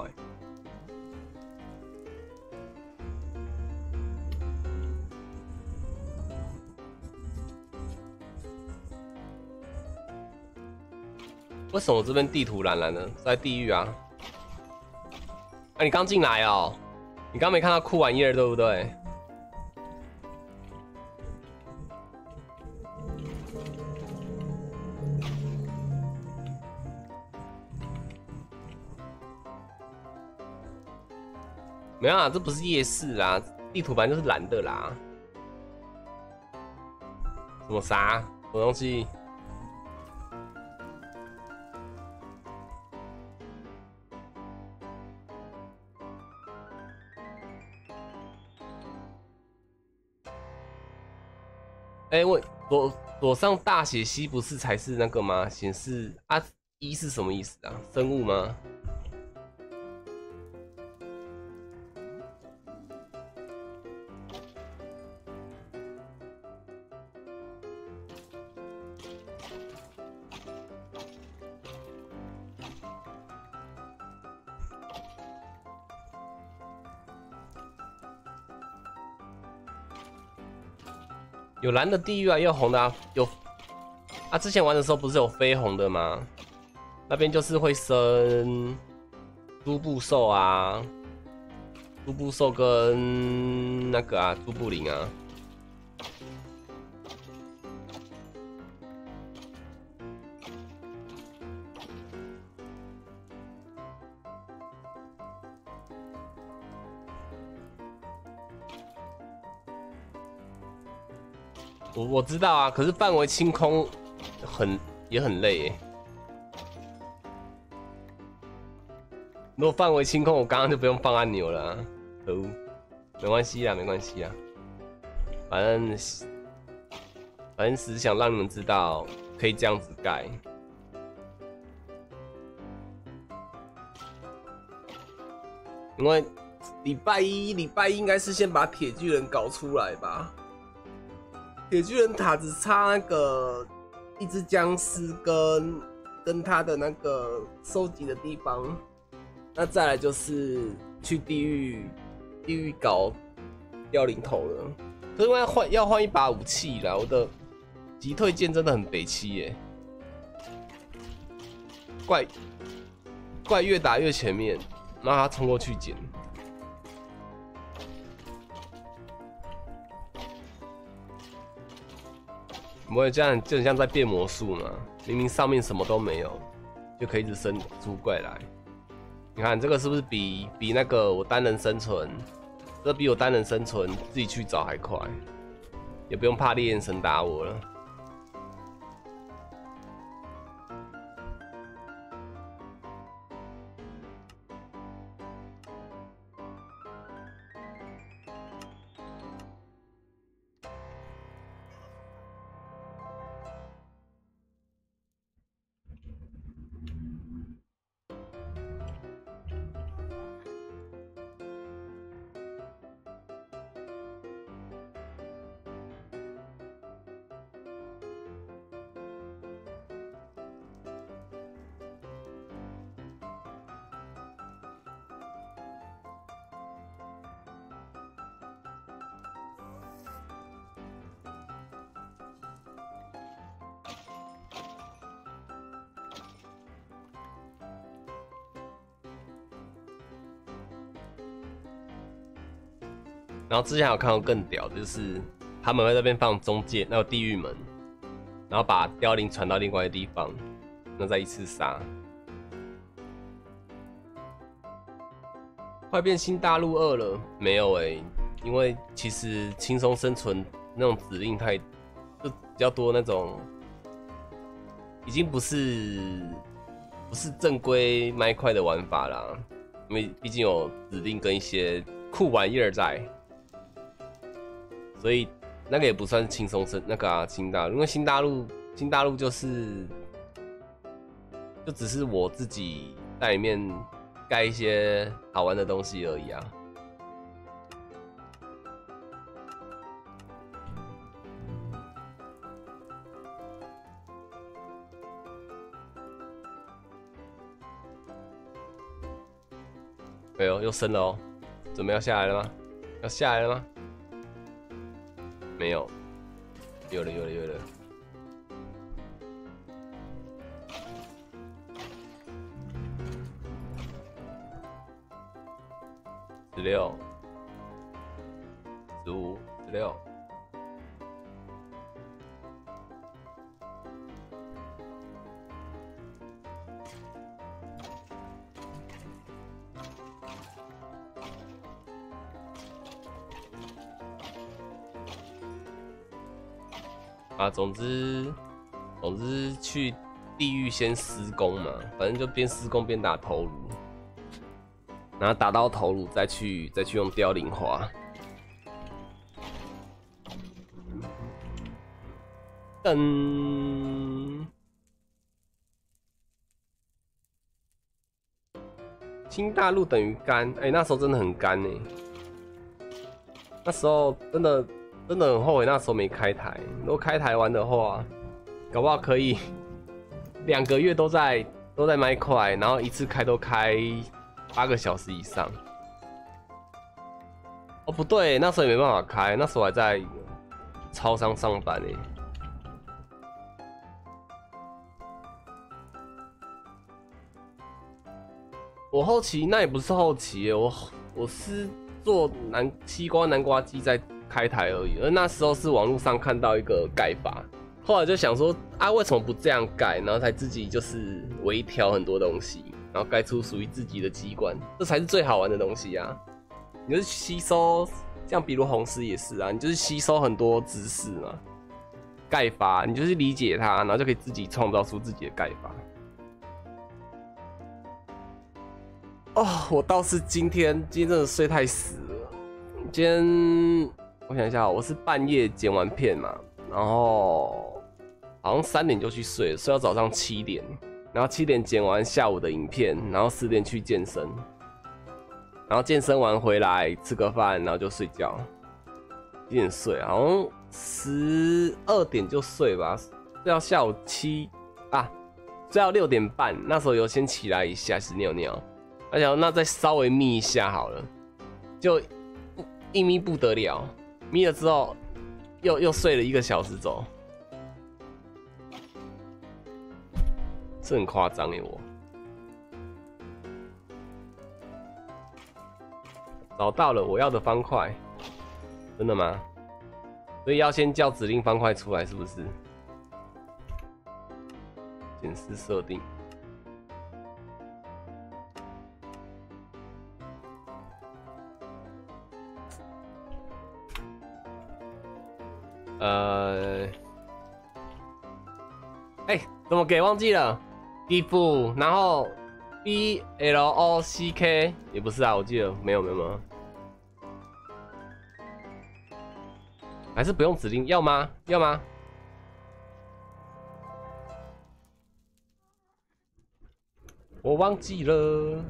为什么我这边地图蓝蓝的？在地狱啊！啊，你刚进来哦，你刚没看到酷玩意儿对不对？没有啊，这不是夜市啦，地图版就是蓝的啦。什么啥？什么东西？哎，我左左上大写 C 不是才是那个吗？显示啊一是什么意思啊？生物吗？有蓝的地狱啊，也有红的啊，有啊。之前玩的时候不是有绯红的吗？那边就是会生朱布兽啊，朱布兽跟那个啊，朱布林啊。我我知道啊，可是范围清空很也很累。如果范围清空，我刚刚就不用放按钮了。可恶，没关系啊，没关系啊。反正反正只是想让你们知道可以这样子盖。因为礼拜一礼拜一应该是先把铁巨人搞出来吧。铁巨人塔只差那个一只僵尸跟跟他的那个收集的地方，那再来就是去地狱地狱搞凋零头了。可是我要换要换一把武器了，我的击退剑真的很北七耶，怪怪越打越前面，那他冲过去捡。不会这样，就很像在变魔术嘛。明明上面什么都没有，就可以一直生出怪来。你看这个是不是比比那个我单人生存，这比我单人生存自己去找还快，也不用怕烈焰神打我了。然后之前有看到更屌的，就是他们会在那边放中介，那个地狱门，然后把凋零传到另外的地方，那再一次杀。快变新大陆二了？没有哎、因为其实轻松生存那种指令太就比较多那种，已经不是不是正规麦块的玩法啦，因为毕竟有指令跟一些酷玩意儿在，所以那个也不算轻松生那个啊新大陆，因为新大陆新大陆就是就只是我自己在里面盖一些好玩的东西而已啊。哎呦，又升了哦，准备要下来了吗？要下来了吗？没有，有了，有了，有了。十六、十五、十六。啊，总之，总之去地狱先施工嘛，反正就边施工边打头颅，然后打到头颅再去再去用凋零花。噔，新大陆等于干，哎、那时候真的很干呢、那时候真的真的很后悔那时候没开台。如果开台玩的话，搞不好可以 两个月都在都在麦块，然后一次开都开八个小时以上。哦，不对，那时候也没办法开，那时候还在超商上班呢。我后期那也不是后期耶，我我是做南西瓜南瓜机在开台而已，而那时候是网络上看到一个盖法，后来就想说啊，为什么不这样盖？然后才自己就是微调很多东西，然后盖出属于自己的机关，这才是最好玩的东西啊！你就是吸收，像比如红石也是啊，你就是吸收很多知识嘛，盖法你就是理解它，然后就可以自己创造出自己的盖法。哦，我倒是今天今天真的睡太死了。今天我想一下，我是半夜剪完片嘛，然后好像三点就去睡，睡到早上七点，然后七点剪完下午的影片，然后十点去健身，然后健身完回来吃个饭，然后就睡觉。几点睡？好像十二点就睡吧，睡到下午七啊，睡到六点半，那时候有先起来一下是尿尿。而且那再稍微眯一下好了，就一眯不得了，眯了之后又又睡了一个小时走，这很夸张耶我。找到了我要的方块，真的吗？所以要先叫指令方块出来，是不是？显示设定。呃，哎、怎么给忘记了？diff，然后 b l o c k 也不是啊，我记得没有没有没有，还是不用指令，要吗？要吗？我忘记了。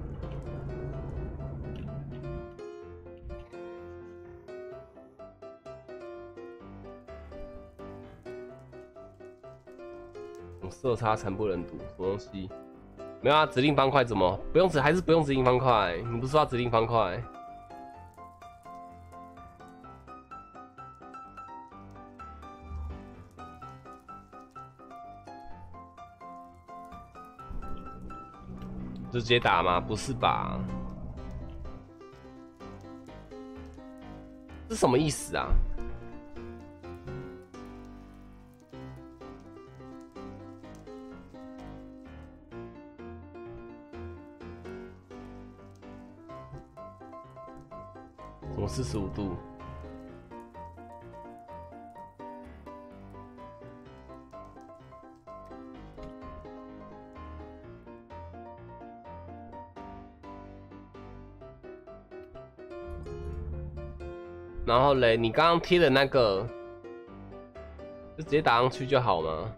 色差惨不忍睹，什么东西？没有啊，指令方块怎么不用指？还是不用指令方块？你不是说要指令方块？直接打吗？不是吧？这什么意思啊？四十五度？然后嘞，你刚刚贴的那个，就直接打上去就好吗？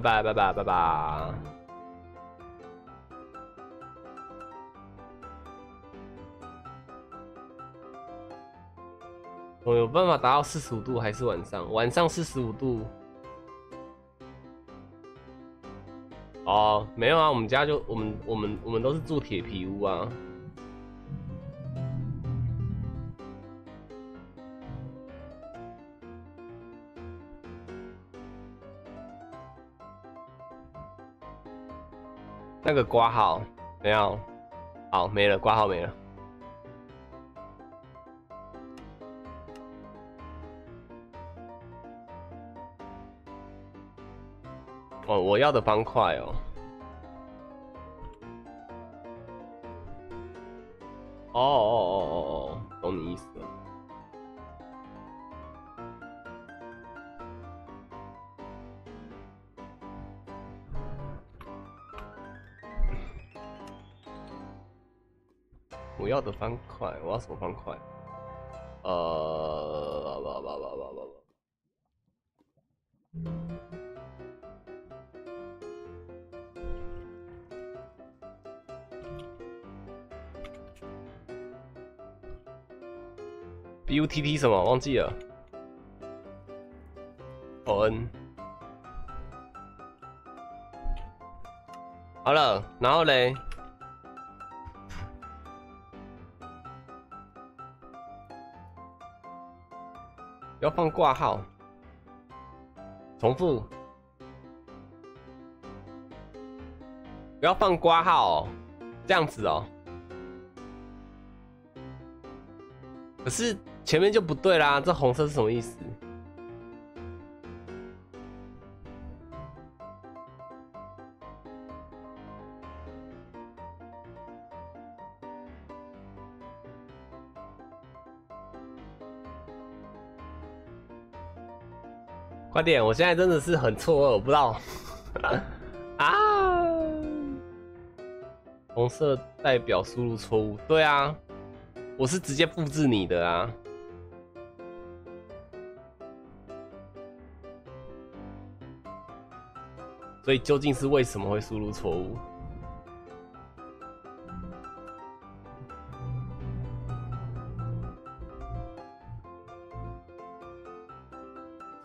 拜拜拜拜拜拜。我有办法达到四十五度，还是晚上？晚上四十五度。哦，没有啊，我们家就我们我们我们都是住铁皮屋啊。那个挂号没有，好没了，挂号没了。哦，我要的方块哦。哦哦哦哦哦，懂你意思我要的方块，我要什么方块？呃，吧吧吧吧吧吧。B U T T 什么忘记了？O N 好了，然后嘞，要放挂号，重复，不要放挂号哦，这样子哦，可是。前面就不对啦，这红色是什么意思？快点！我现在真的是很错愕，我不知道 啊。红色代表输入错误，对啊，我是直接复制你的啊。所以究竟是为什么会输入错误？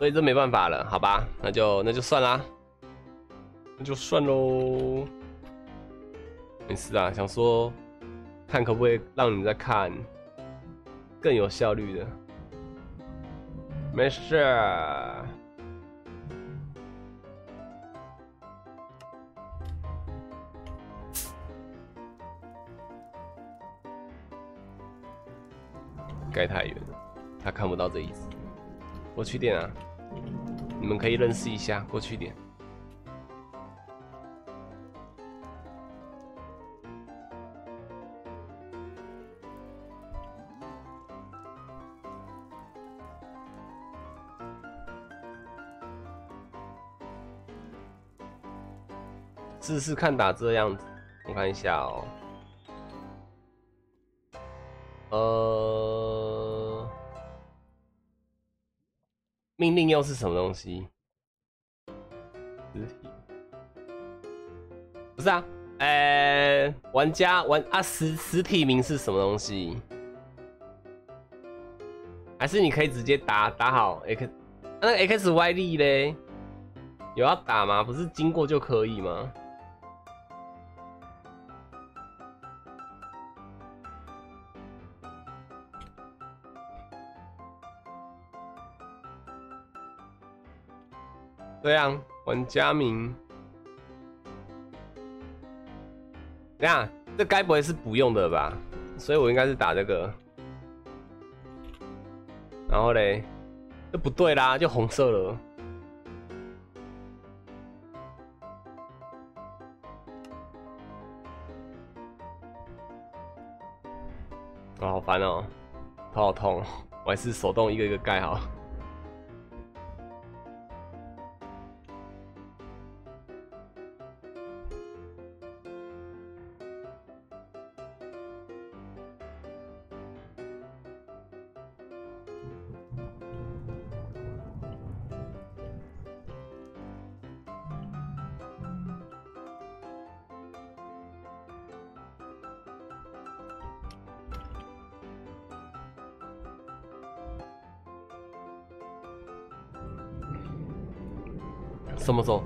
所以这没办法了，好吧，那就那就算啦，那就算喽。没事啊，想说看可不可以让你再看更有效率的，没事。盖太远了，他看不到这意思。我去点啊，你们可以认识一下。过去点，试试看打这样子，我看一下哦。呃，命令又是什么东西？实体不是啊？呃，玩家玩啊实实体名是什么东西？还是你可以直接打打好 x 那 x y 力嘞？有要打吗？不是经过就可以吗？对啊，玩家名等下，这该不会是不用的吧？所以我应该是打这个。然后嘞，这不对啦，就红色了。我，好烦哦，头好痛，我还是手动一个一个盖好。什么时候？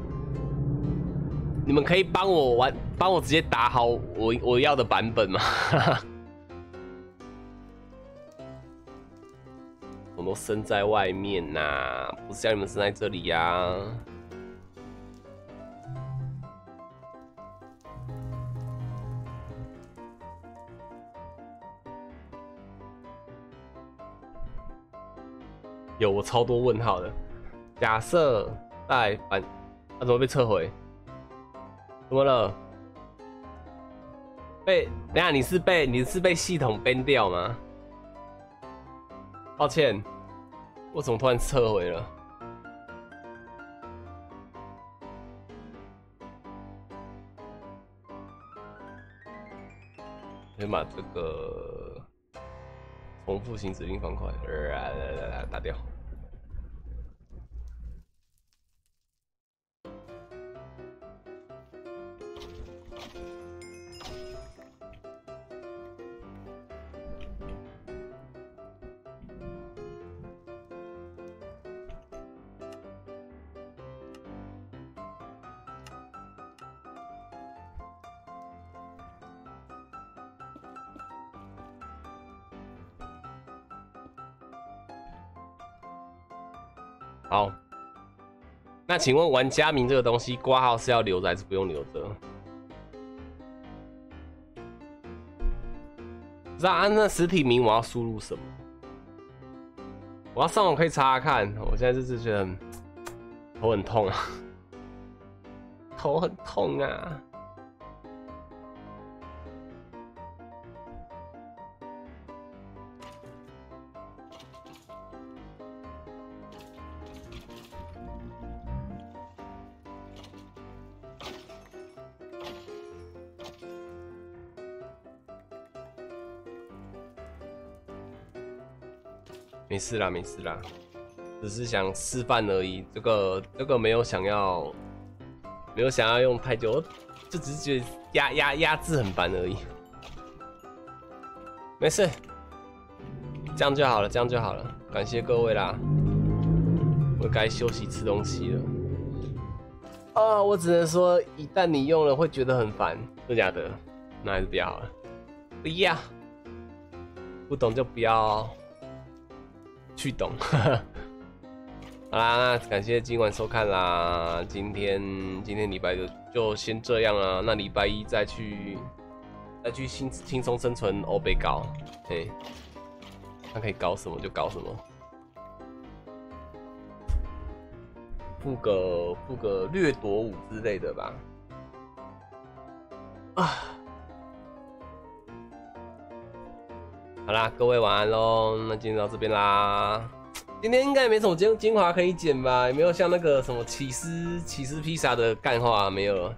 你们可以帮我玩，帮我直接打好我我要的版本吗？我都生在外面呐，不是叫你们生在这里呀。有我超多问号的，假设。带反，他怎么被撤回？怎么了？被？等下你是被你是被系统 ban 掉吗？抱歉，为什么突然撤回了？先把这个重复型指令方块来来来来打掉。请问玩家名这个东西挂号是要留着还是不用留着？不知道啊，那实体名我要输入什么？我要上网可以查查看。我现在就是觉得头很痛啊，头很痛啊。没事啦，没事啦，只是想示范而已。这个这个没有想要，没有想要用太久，就只是觉得压压压制很烦而已。没事，这样就好了，这样就好了。感谢各位啦，我该休息吃东西了。啊，我只能说，一旦你用了会觉得很烦，真的假的？那还是不要了，不要，不懂就不要。去懂，好啦，那感谢今晚收看啦。今天今天礼拜就就先这样啦。那礼拜一再去再去轻轻松生存欧贝搞，哎，看可以搞什么就搞什么，附个附个掠夺舞之类的吧。啊。好啦，各位晚安喽。那今天到这边啦。今天应该也没什么精精华可以剪吧？有没有像那个什么起司起司披萨的干话没有。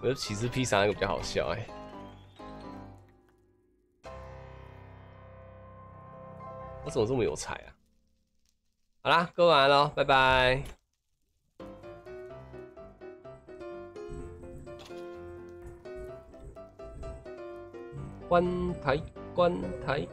我觉得起司披萨那个比较好笑哎。我怎么这么有才啊？好啦，各位晚安喽，拜拜。关台，关台。